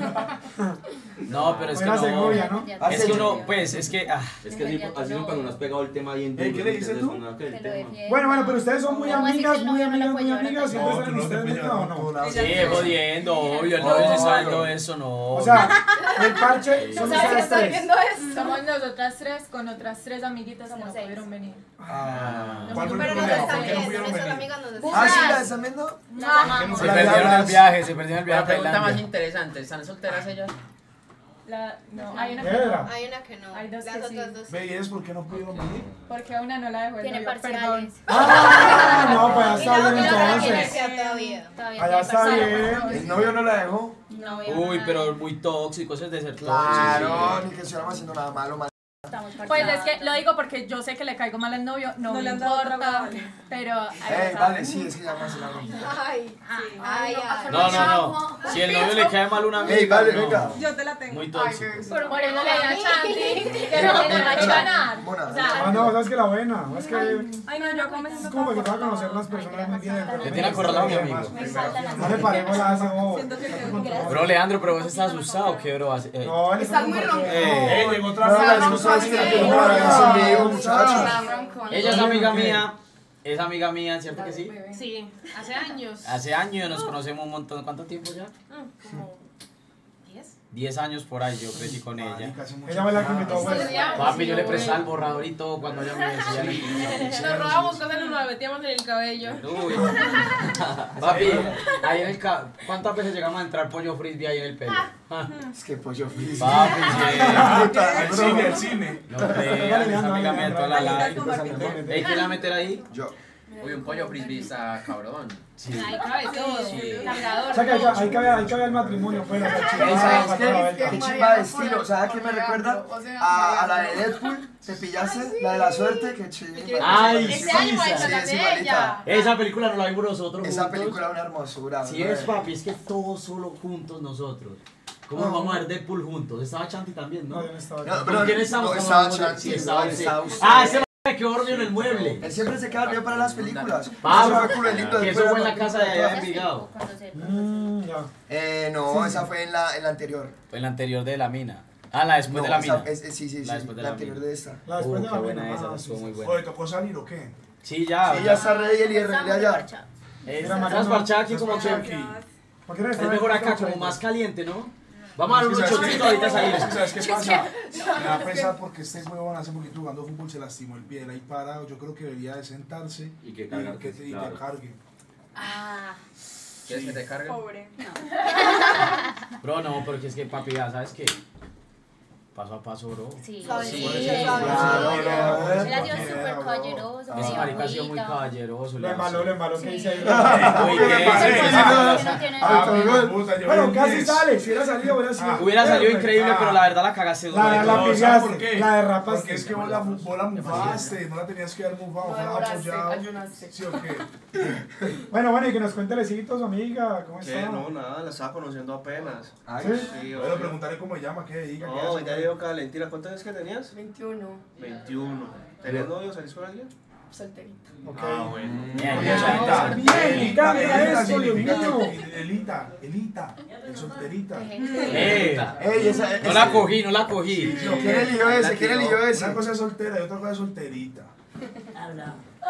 Speaker 1: No, pero es que no.
Speaker 4: Segovia, ¿no?
Speaker 1: Es que uno, pues, es que. ah,
Speaker 9: Es que así, así es cuando nos has pegado el tema ahí en
Speaker 2: Ey,
Speaker 9: duro,
Speaker 2: ¿qué le
Speaker 9: ¿sí
Speaker 2: dices tú?
Speaker 7: Que.
Speaker 4: Bueno, bueno, pero ustedes son muy
Speaker 7: ¿Cómo así que
Speaker 4: amigas, muy
Speaker 7: no
Speaker 4: amigas, muy amigas. Siempre
Speaker 2: No, tú no
Speaker 4: ustedes ¿no? no?
Speaker 1: Sí, jodiendo, obvio, el
Speaker 3: No,
Speaker 1: novio se sabe
Speaker 3: no.
Speaker 1: todo eso, no.
Speaker 4: O sea, el parche son
Speaker 5: ¿Sabes que estoy
Speaker 4: tres.
Speaker 5: viendo esto?
Speaker 10: Somos nosotras tres con otras tres amiguitas que no pudieron venir.
Speaker 1: Ah.
Speaker 2: ¿Cuál fue el
Speaker 5: Pero no
Speaker 2: problema?
Speaker 5: están
Speaker 2: ¿Por qué no pudieron venir?
Speaker 3: Ah, sí, la están viendo.
Speaker 7: Nos
Speaker 2: ¿Por qué
Speaker 7: amamos.
Speaker 2: no
Speaker 1: Se
Speaker 3: La
Speaker 1: perdieron el viaje, se perdieron el viaje
Speaker 6: La pregunta más interesante, ¿están solteras ellas?
Speaker 10: La, no, hay una que
Speaker 4: Piedra.
Speaker 5: Hay una que no.
Speaker 10: Hay dos
Speaker 5: Las
Speaker 10: que
Speaker 5: otras
Speaker 10: sí.
Speaker 5: dos.
Speaker 2: Ve, ¿y es por qué no pudieron venir?
Speaker 10: porque una no la dejó el
Speaker 7: Tiene
Speaker 10: novio, perdón.
Speaker 7: parciales.
Speaker 4: Ah, no, pues ya está bien
Speaker 5: no
Speaker 4: entonces.
Speaker 5: todavía.
Speaker 4: Allá
Speaker 7: tiene
Speaker 4: está bien.
Speaker 3: El novio no la dejó.
Speaker 7: No
Speaker 1: Uy, pero muy tóxico, eso es de ser tóxico.
Speaker 3: Claro, ni que estuviéramos haciendo nada malo,
Speaker 10: Pues es que lo digo porque yo sé que le caigo mal al novio, no,
Speaker 8: No
Speaker 10: me importa, pero...
Speaker 3: Eh, vale, sí, es que ya más la ronda.
Speaker 5: Ay,
Speaker 8: Sí.
Speaker 5: ay,
Speaker 7: Ay,
Speaker 5: acá
Speaker 1: No, no, no. Si el novio le cae mal a una amiga,
Speaker 3: Ey, vale,
Speaker 1: no.
Speaker 3: venga.
Speaker 8: Yo te la tengo.
Speaker 1: Muy tóxico.
Speaker 10: Por por eso le da a Chanti que no le va a ganar.
Speaker 4: Ah, no, sabes que la buena, es que
Speaker 8: Ay, no, yo como
Speaker 4: es como que te va a conocer las personas muy bien. pero-
Speaker 1: Le tiene acorralado mi amigo.
Speaker 4: No le paremos la asa, vos.
Speaker 8: Siento que
Speaker 7: Gracias.
Speaker 1: Bro, Leandro, pero vos estás asustado, ¿qué, bro? Eh,
Speaker 4: No, él está
Speaker 5: Estás muy ronco.
Speaker 4: que-
Speaker 1: Eh,
Speaker 2: llegó otra
Speaker 3: Que.
Speaker 1: Ella es amiga mía. Es amiga mía, ¿cierto que sí?
Speaker 11: Sí, hace años.
Speaker 1: Hace años nos conocemos un montón. ¿Cuánto tiempo ya?
Speaker 11: Como 10.
Speaker 1: 10 años por ahí, yo crecí con ella.
Speaker 2: Marica,
Speaker 4: Ella me la que invitó.
Speaker 1: Papi, yo le prestaba el borrador y todo cuando ella me decía.
Speaker 11: Nos robábamos cosas y nos las metíamos en el cabello.
Speaker 1: Uy. Papi, ahí en el ca... ¿cuántas veces llegamos a entrar pollo frisbee ahí en el pelo? Ah,
Speaker 3: Es que pollo frisbee.
Speaker 1: Papi, sí.
Speaker 2: El cine, el cine.
Speaker 1: No creas, amiga mía de toda la live.
Speaker 4: Ey,
Speaker 1: ¿quién la meter ahí?
Speaker 3: Yo.
Speaker 6: Uy, un pollo frisbee está cabrón.
Speaker 1: Sí.
Speaker 11: Ahí cabe todo.
Speaker 1: Sí.
Speaker 11: Cargador.
Speaker 4: O sea que hay que- hay que ver hay que ver el matrimonio, pues, la
Speaker 3: Ey,
Speaker 4: chingada,
Speaker 3: ¿Sabes qué? Qué chimba de estilo. ¿Sabes a qué me recuerda? A, a la de Deadpool. ¿Te pillaste? La de la suerte. Qué chimba.
Speaker 1: Ay, sí,
Speaker 11: año va a
Speaker 1: sí,
Speaker 11: estar
Speaker 3: sí,
Speaker 11: la
Speaker 3: es
Speaker 11: de
Speaker 3: igualita.
Speaker 11: ella.
Speaker 1: Esa película no la vimos nosotros
Speaker 3: Esa
Speaker 1: juntos.
Speaker 3: película es una hermosura.
Speaker 1: Sí es, papi, es que todos solo juntos nosotros. ¿Cómo nos vamos a ver Deadpool juntos? Estaba Chanti también, ¿no?
Speaker 4: No, yo no estaba.
Speaker 3: No,
Speaker 1: ¿Con
Speaker 3: pero
Speaker 1: quién estamos?
Speaker 3: no, estaba Chanti,
Speaker 1: Sí, estaba,
Speaker 3: no,
Speaker 1: sí.
Speaker 3: estaba usted.
Speaker 1: Ah, ese que dormido en el mueble.
Speaker 3: Él siempre se queda dormido para las películas.
Speaker 1: Ah,
Speaker 3: Eso fue culelito
Speaker 1: que
Speaker 3: después
Speaker 1: eso fue en la casa de Envigado.
Speaker 4: Mm.
Speaker 3: Eh, no, esa fue en la, en la anterior.
Speaker 1: Fue en la anterior de la mina. Ah, la después
Speaker 3: No,
Speaker 1: de la
Speaker 3: esa-
Speaker 1: mina.
Speaker 3: es- es- sí, sí,
Speaker 1: La
Speaker 3: sí. La
Speaker 1: la
Speaker 3: anterior
Speaker 1: mina.
Speaker 3: de esta.
Speaker 4: La después
Speaker 1: Uh,
Speaker 4: de
Speaker 1: qué
Speaker 4: la
Speaker 1: buena
Speaker 4: mina,
Speaker 1: esa,
Speaker 4: ah,
Speaker 1: estuvo
Speaker 4: sí,
Speaker 1: muy buena.
Speaker 2: Oye, ¿tocó salir o qué?
Speaker 1: Sí, ya.
Speaker 3: Sí, ya está ready el IRL allá.
Speaker 1: estás parchada aquí como
Speaker 2: estás
Speaker 1: que.
Speaker 2: parchada aquí.
Speaker 4: ¿Por qué no
Speaker 1: Es mejor acá, como más caliente, ¿no? Vamos a dar
Speaker 2: que
Speaker 1: unos
Speaker 2: ¿sabes qué?
Speaker 1: chochitos ahorita
Speaker 2: que
Speaker 1: salimos.
Speaker 2: ¿Sabes qué pasa? Me da pesar porque este huevón hace poquito jugando fútbol se lastimó el pie, él ahí parado. Yo creo que debería de sentarse
Speaker 9: Y que
Speaker 2: y que te, y
Speaker 9: claro.
Speaker 2: te cargue.
Speaker 7: Ah,
Speaker 6: ¿Quieres que te cargue?
Speaker 8: Pobre.
Speaker 1: Bro, no, porque es que papi, ya, ¿sabes qué? Paso a paso, bro.
Speaker 7: sí. Sí. Él
Speaker 3: claro.
Speaker 7: ha sido súper caballeroso.
Speaker 1: Ese marica ha sido muy caballeroso.
Speaker 4: Lo
Speaker 1: le
Speaker 4: embaló, lo embaló que dice ahí.
Speaker 3: Ah,
Speaker 4: Bueno,
Speaker 2: un
Speaker 4: casi
Speaker 2: 10.
Speaker 4: sale, si hubiera salido, hubiera sido.
Speaker 2: Ah,
Speaker 1: Hubiera salido increíble,
Speaker 2: Ah.
Speaker 1: pero la verdad la cagaste.
Speaker 4: La- la
Speaker 2: No, ¿sabes
Speaker 4: pillaste, la derrapaste.
Speaker 2: Porque es que vos la, vos la mufaste, no la tenías que haber mufado.
Speaker 4: Bueno, bueno, y que nos cuente Lecito, su amiga, ¿cómo está?
Speaker 12: No, nada, la estaba conociendo apenas.
Speaker 3: Ay,
Speaker 4: ¿Sí?
Speaker 2: Bueno,
Speaker 12: obvio.
Speaker 2: preguntarle cómo se llama, qué diga. qué
Speaker 12: No, digo Valentina. ¿Cuántos años que tenías?
Speaker 5: 21,
Speaker 12: 21. ¿Tenías novio? ¿Salís con alguien?
Speaker 5: solterita.
Speaker 4: Ok.
Speaker 12: Ah, bueno.
Speaker 1: Bien,
Speaker 2: Elita,
Speaker 4: Bien,
Speaker 2: Elita,
Speaker 4: mira
Speaker 2: Elita
Speaker 4: eso, Dios mío.
Speaker 2: Elita, Elita, el solterita.
Speaker 1: Eh,
Speaker 3: Ey, esa,
Speaker 1: no la cogí, no la cogí.
Speaker 3: ¿Quién eligió ese? ¿Quién eligió ese?
Speaker 2: Una cosa es soltera y otra cosa es solterita.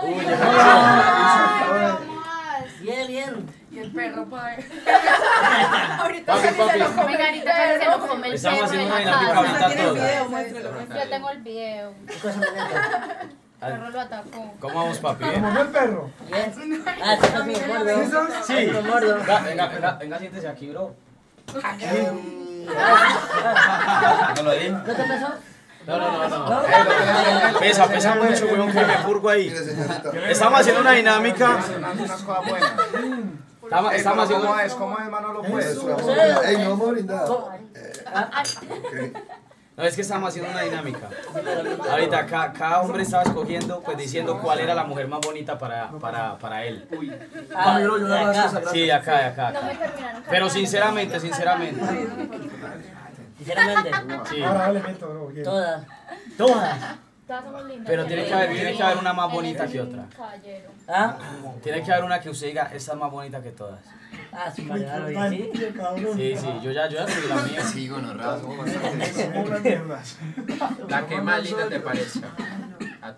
Speaker 1: Uy, ya.
Speaker 11: Bien, bien.
Speaker 5: Y el perro, pa.
Speaker 7: Ahorita
Speaker 1: Papi,
Speaker 7: se
Speaker 1: papi.
Speaker 7: lo come, ahorita se lo come el
Speaker 1: Estamos
Speaker 7: perro
Speaker 1: haciendo una dinámica ahorita.
Speaker 7: Yo tengo el video. El perro lo atacó.
Speaker 1: ¿Cómo vamos, papi?
Speaker 4: ¿Cómo el perro?
Speaker 11: Ah, sí, muerdo.
Speaker 1: Sí. Venga, venga, venga, venga, siéntese aquí, bro.
Speaker 3: Em,
Speaker 1: ¿No lo di?
Speaker 11: ¿No te pasó?
Speaker 1: No, no, no, no. Pesa, pesa mucho, weón, que me purgo ahí. Estamos haciendo una dinámica.
Speaker 12: Unas cosas buenas.
Speaker 1: Estamos, estamos haciendo.
Speaker 12: ¿Cómo es? ¿Cómo es, Manolo?
Speaker 3: Pues. Ey, no
Speaker 1: es que estamos haciendo una dinámica. Ahorita ca- cada hombre estaba escogiendo, pues diciendo cuál era la mujer más bonita para, para, para él.
Speaker 11: Ah, yo no acá.
Speaker 1: Sí, acá, acá,
Speaker 7: No me
Speaker 1: acá.
Speaker 7: terminaron
Speaker 1: Pero
Speaker 7: cargando.
Speaker 1: sinceramente, sinceramente. Sí.
Speaker 4: Ahora dale, meto, bro. bien.
Speaker 11: Todas. Todas.
Speaker 7: Todas somos lindas.
Speaker 1: Pero tiene que haber, tiene que haber una más bonita que otra.
Speaker 7: Caballero.
Speaker 11: ¿Ah?
Speaker 1: Tiene que haber una que usted diga, esta es más bonita que todas.
Speaker 11: Ah,
Speaker 4: qué
Speaker 11: ¿y sí?
Speaker 4: cabrón.
Speaker 1: Sí, sí, yo ya, yo ya subí la mía.
Speaker 3: Sí, gonorrea, somos bastante.
Speaker 2: Somos unas mierdas.
Speaker 6: La que más linda te parezca. A-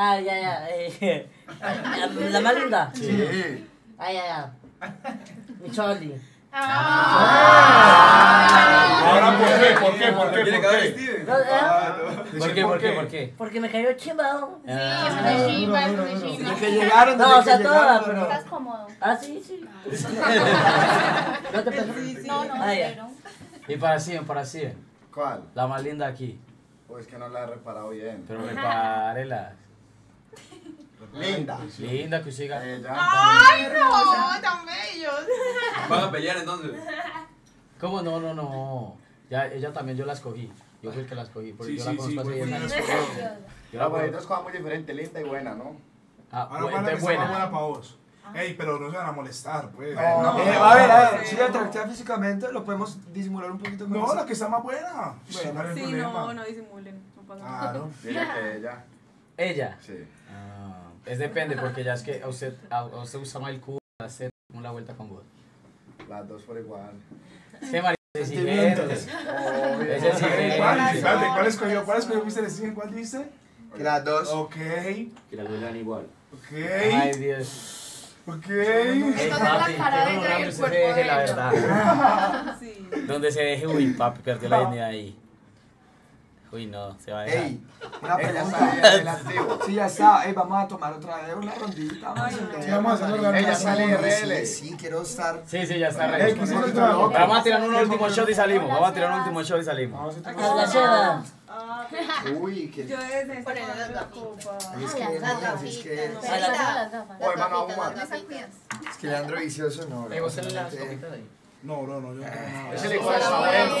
Speaker 11: Ah, ya, ya. eh, La más linda.
Speaker 3: Sí.
Speaker 11: Ah, ya, ya. Mi Charlie.
Speaker 2: Ahora, ¿por qué? ¿Por qué? ¿Por qué?
Speaker 11: No, ¿eh?
Speaker 1: ¿Por qué, por qué, por qué?
Speaker 11: Porque me cayó chimbado.
Speaker 7: Sí,
Speaker 1: Ah.
Speaker 7: es de chimba, es
Speaker 3: Desde
Speaker 7: chimba.
Speaker 3: que llegaron,
Speaker 11: No, o sea,
Speaker 3: llegaron,
Speaker 11: pero-
Speaker 7: ¿Estás cómodo?
Speaker 11: Ah, sí, sí. ¿No te pasó?
Speaker 7: No, no,
Speaker 11: Ah,
Speaker 7: pero.
Speaker 1: Y para Steven, para Steven.
Speaker 9: ¿Cuál?
Speaker 1: La más linda aquí.
Speaker 9: Pues que no la he reparado bien.
Speaker 1: Pero repárela.
Speaker 9: Linda.
Speaker 1: Linda que.
Speaker 9: Ella.
Speaker 8: ¡Ay, no! ¡Tan bellos!
Speaker 9: Van a pelear entonces.
Speaker 1: ¿Cómo? No, no, no. Ya, ella también yo la escogí. Yo fui el que la escogí. Porque
Speaker 2: Sí,
Speaker 1: yo la
Speaker 2: sí,
Speaker 1: conozco
Speaker 2: sí,
Speaker 1: hace
Speaker 2: fue
Speaker 1: 10
Speaker 2: quien
Speaker 1: años.
Speaker 2: la.
Speaker 1: Yo la
Speaker 9: Ah, pues
Speaker 1: conozco.
Speaker 9: cosas muy diferentes, linda y buena, ¿no?
Speaker 1: Ah,
Speaker 2: Ahora,
Speaker 1: bu-
Speaker 2: ¿cuál es la más
Speaker 1: buena.
Speaker 2: buena para vos? Ey, pero no se van a molestar, pues.
Speaker 3: Eh, a ver, a ver, si le atractiva físicamente, lo podemos disimular un poquito con
Speaker 2: No, la que está más buena.
Speaker 3: Bueno.
Speaker 2: ¿Cuál es el
Speaker 8: Sí, no, no disimulen. No pasa nada.
Speaker 2: Claro.
Speaker 9: Dile que ella.
Speaker 1: Ella.
Speaker 9: Sí.
Speaker 1: Ah, es depende, porque ya es que a usted, a, a usted gusta más el cubo, hacer como la vuelta con vos.
Speaker 9: Las dos por igual.
Speaker 1: Es que. Es exigente.
Speaker 2: ¿Cuál? Espérate, ¿cuál escogió? ¿Cuál escogió? ¿Viste? ¿Le siguen cuál dice?
Speaker 3: Que las dos.
Speaker 2: Ok,
Speaker 9: Que las vuelan igual.
Speaker 2: ok,
Speaker 1: Ay, Dios.
Speaker 2: ok.
Speaker 5: La
Speaker 1: papi,
Speaker 5: cara y el
Speaker 1: se deje
Speaker 5: de
Speaker 1: la verdad.
Speaker 8: Sí.
Speaker 1: Donde se deje, uy, papi, perdió la dignidad ahí. Uy, no, se va a dejar.
Speaker 3: Ey, una pregunta. Sí, ya está. Ey, vamos a tomar otra vez una rondita. Vamos
Speaker 4: sí, vamos a hacerlo
Speaker 3: sale
Speaker 9: Sí,
Speaker 3: RL. Sí, quiero estar.
Speaker 1: Sí, sí, ya está
Speaker 4: Ey,
Speaker 1: ready.
Speaker 4: ¿qué hiciste otra vez?
Speaker 1: Vamos a tirar un último shot y salimos. Vamos a tirar un último shot y salimos.
Speaker 4: Vamos a hacer
Speaker 11: Habla, Seba.
Speaker 8: Ah,
Speaker 3: Uy, que.
Speaker 8: yo desde
Speaker 5: las
Speaker 8: la copa.
Speaker 3: Es que, es que.
Speaker 9: Oye, mano,
Speaker 3: es que Leandro vicioso no.
Speaker 6: ¿Le gustan las
Speaker 3: realmente-
Speaker 6: copitas ahí?
Speaker 2: No, bro, no, yo no tengo nada.
Speaker 9: Ese licor está bueno.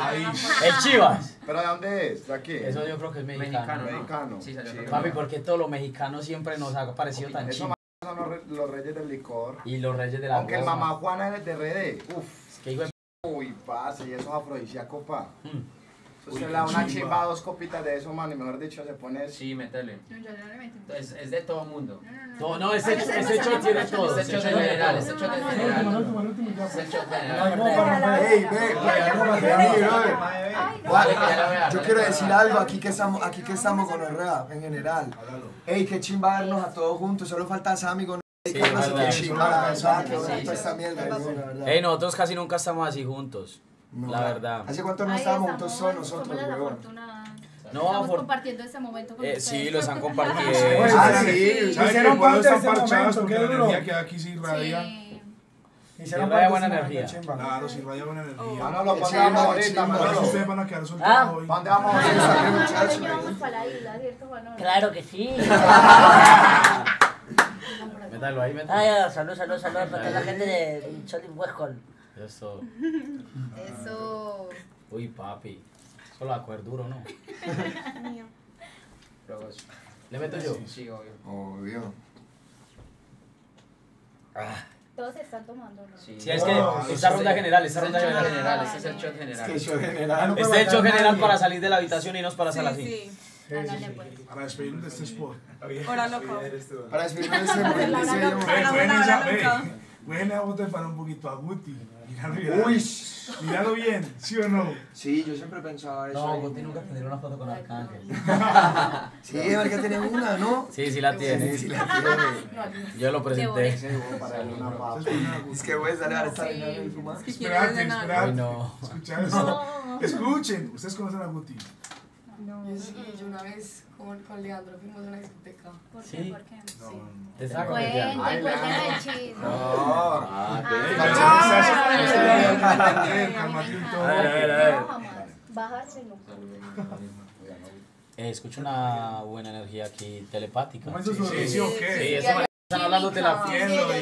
Speaker 2: Ahí.
Speaker 1: El Chivas.
Speaker 9: ¿Pero de dónde es? ¿De aquí?
Speaker 1: Eso yo creo que es mexicano.
Speaker 6: Mexicano, ¿no?
Speaker 9: Mexicano.
Speaker 6: Sí, salió
Speaker 9: Sí.
Speaker 1: Papi, porque todos los mexicanos siempre nos ha parecido tan
Speaker 9: Eso
Speaker 1: chido.
Speaker 9: son los, re- los reyes del licor.
Speaker 1: Y los reyes de la
Speaker 9: Aunque el mamá Juana es de RD. Uf.
Speaker 1: Es que hijo de...
Speaker 9: Uy, pase, y eso es afrodisíaco, pa.
Speaker 1: Mm.
Speaker 9: Le da una
Speaker 2: chimba.
Speaker 9: dos copitas de eso, man, y mejor dicho, se pone...
Speaker 6: Sí, métele.
Speaker 5: No, yo no le metí.
Speaker 6: Es, es de todo mundo.
Speaker 1: No, no, ese, ese shot tiene todo.
Speaker 6: Este shot es general, este shot es
Speaker 4: El último, el
Speaker 6: general. Este shot
Speaker 4: Ay,
Speaker 6: general.
Speaker 4: no,
Speaker 3: Ey, ve, Yo quiero decir algo aquí que estamos, aquí que estamos con el rap en general. Ey, qué chimba vernos a todos juntos, solo falta Sammy con
Speaker 1: Sí. Ey, nosotros casi nunca estamos así juntos.
Speaker 3: No,
Speaker 1: La verdad.
Speaker 3: ¿Hace cuánto no
Speaker 7: Ay,
Speaker 3: estábamos juntos solos nosotros.
Speaker 1: No,
Speaker 7: Estamos
Speaker 1: for-
Speaker 7: compartiendo este momento con
Speaker 1: Eh,
Speaker 7: ustedes.
Speaker 1: sí, lo están compartiendo.
Speaker 4: Pues,
Speaker 3: Ah,
Speaker 4: sí.
Speaker 3: sí.
Speaker 2: ¿Sabes que
Speaker 4: Hicieron parte de
Speaker 2: están
Speaker 4: ese
Speaker 2: parchados
Speaker 4: momento,
Speaker 2: porque
Speaker 4: qué
Speaker 2: la
Speaker 4: duro.
Speaker 2: energía que aquí se irradia?
Speaker 7: Sí.
Speaker 4: Hicieron
Speaker 1: Siempre hay
Speaker 4: parte
Speaker 1: buena
Speaker 4: de ese
Speaker 1: energía.
Speaker 2: Claro, si irradia buena energía.
Speaker 9: Manolo,
Speaker 3: Qué
Speaker 9: ¿pa' dónde
Speaker 3: chimba,
Speaker 9: vamos
Speaker 3: qué
Speaker 9: ahorita,
Speaker 3: chimba.
Speaker 2: Por eso
Speaker 9: Manolo?
Speaker 2: ustedes van a quedar
Speaker 11: Ah.
Speaker 2: solteros hoy.
Speaker 9: ¿Pa' dónde vamos
Speaker 3: Sí,
Speaker 9: ahorita?
Speaker 3: sale,
Speaker 7: Ahora
Speaker 3: muchacho.
Speaker 7: llevamos para la isla, ¿cierto, Manolo?
Speaker 11: Claro que sí.
Speaker 1: Métalo ahí, métalo.
Speaker 11: Ay, ay, salud, salud, salud para toda la gente de Huescol.
Speaker 1: Eso.
Speaker 5: Eso.
Speaker 1: Uy, papi. Eso lo va a coger duro, ¿no?
Speaker 8: Mío.
Speaker 6: Probos.
Speaker 1: ¿Le meto yo?
Speaker 6: Sí, obvio.
Speaker 3: Obvio.
Speaker 7: Todos están tomando, ¿no?
Speaker 6: Sí.
Speaker 1: Sí, es que
Speaker 2: No,
Speaker 1: esta
Speaker 2: no
Speaker 1: ronda general,
Speaker 6: Este
Speaker 1: esta
Speaker 6: es
Speaker 1: ronda
Speaker 6: el shot
Speaker 1: general.
Speaker 6: general, este es el shot
Speaker 3: Es
Speaker 6: general.
Speaker 3: que general.
Speaker 4: no
Speaker 1: Este hecho
Speaker 4: matar a
Speaker 1: general para salir de la habitación y irnos para
Speaker 8: Sí,
Speaker 1: sala así.
Speaker 8: sí.
Speaker 7: Pues.
Speaker 2: Para despedirnos de este spot.
Speaker 8: Hora loca.
Speaker 3: Para despedirnos de este momento, ese
Speaker 2: Ve,
Speaker 8: Ahora
Speaker 2: buena esa, bote para un poquito a Guti. Míralo bien.
Speaker 3: Uy.
Speaker 2: Míralo bien, ¿sí o no?
Speaker 3: Sí, yo siempre pensaba eso.
Speaker 1: No, Guti nunca tendría una foto con Arcángel.
Speaker 3: Sí, marica tiene una, ¿no?
Speaker 1: Sí, sí la tiene.
Speaker 3: Sí, sí la tiene.
Speaker 1: Yo lo presenté.
Speaker 9: Sí, para una.
Speaker 3: Es que voy a salir a estar en el fumar.
Speaker 8: Es que quiere
Speaker 2: Esperate, esperate.
Speaker 1: No.
Speaker 2: Eso. Escuchen, ustedes conocen a Guti.
Speaker 5: Yo sí, yo una vez con, con Leandro fuimos a una discoteca.
Speaker 7: ¿Por
Speaker 1: Sí.
Speaker 7: qué? ¿Por qué?
Speaker 2: No, no.
Speaker 1: Te
Speaker 5: cuenten
Speaker 9: Leandro.
Speaker 5: el chisme.
Speaker 3: No.
Speaker 11: Ah.
Speaker 7: No.
Speaker 1: Eh, escucho una buena energía aquí telepática.
Speaker 4: ¿Cómo es eso?
Speaker 2: Sí, sí.
Speaker 1: Sí, están hablando de la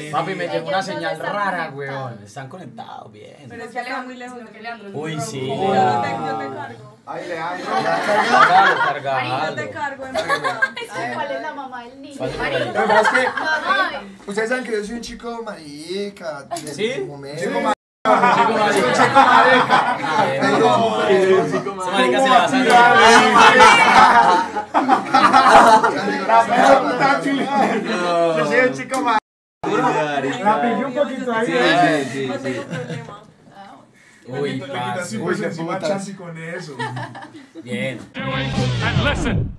Speaker 2: y-
Speaker 1: Papi, me llegó una
Speaker 7: no
Speaker 1: señal rara, weón. Están conectados bien.
Speaker 8: Pero es que está muy lejos de
Speaker 5: Leandro. es
Speaker 1: Uy, sí,
Speaker 8: yo te cargo.
Speaker 1: Tá vocês
Speaker 3: sabem que eu sou um chico marica Sim? Momento.
Speaker 4: Já pedi um pouquinho
Speaker 11: aí.
Speaker 8: Sim, sim, sim.
Speaker 1: Uy,
Speaker 2: Uy, con eso.
Speaker 1: Bien.
Speaker 13: And listen.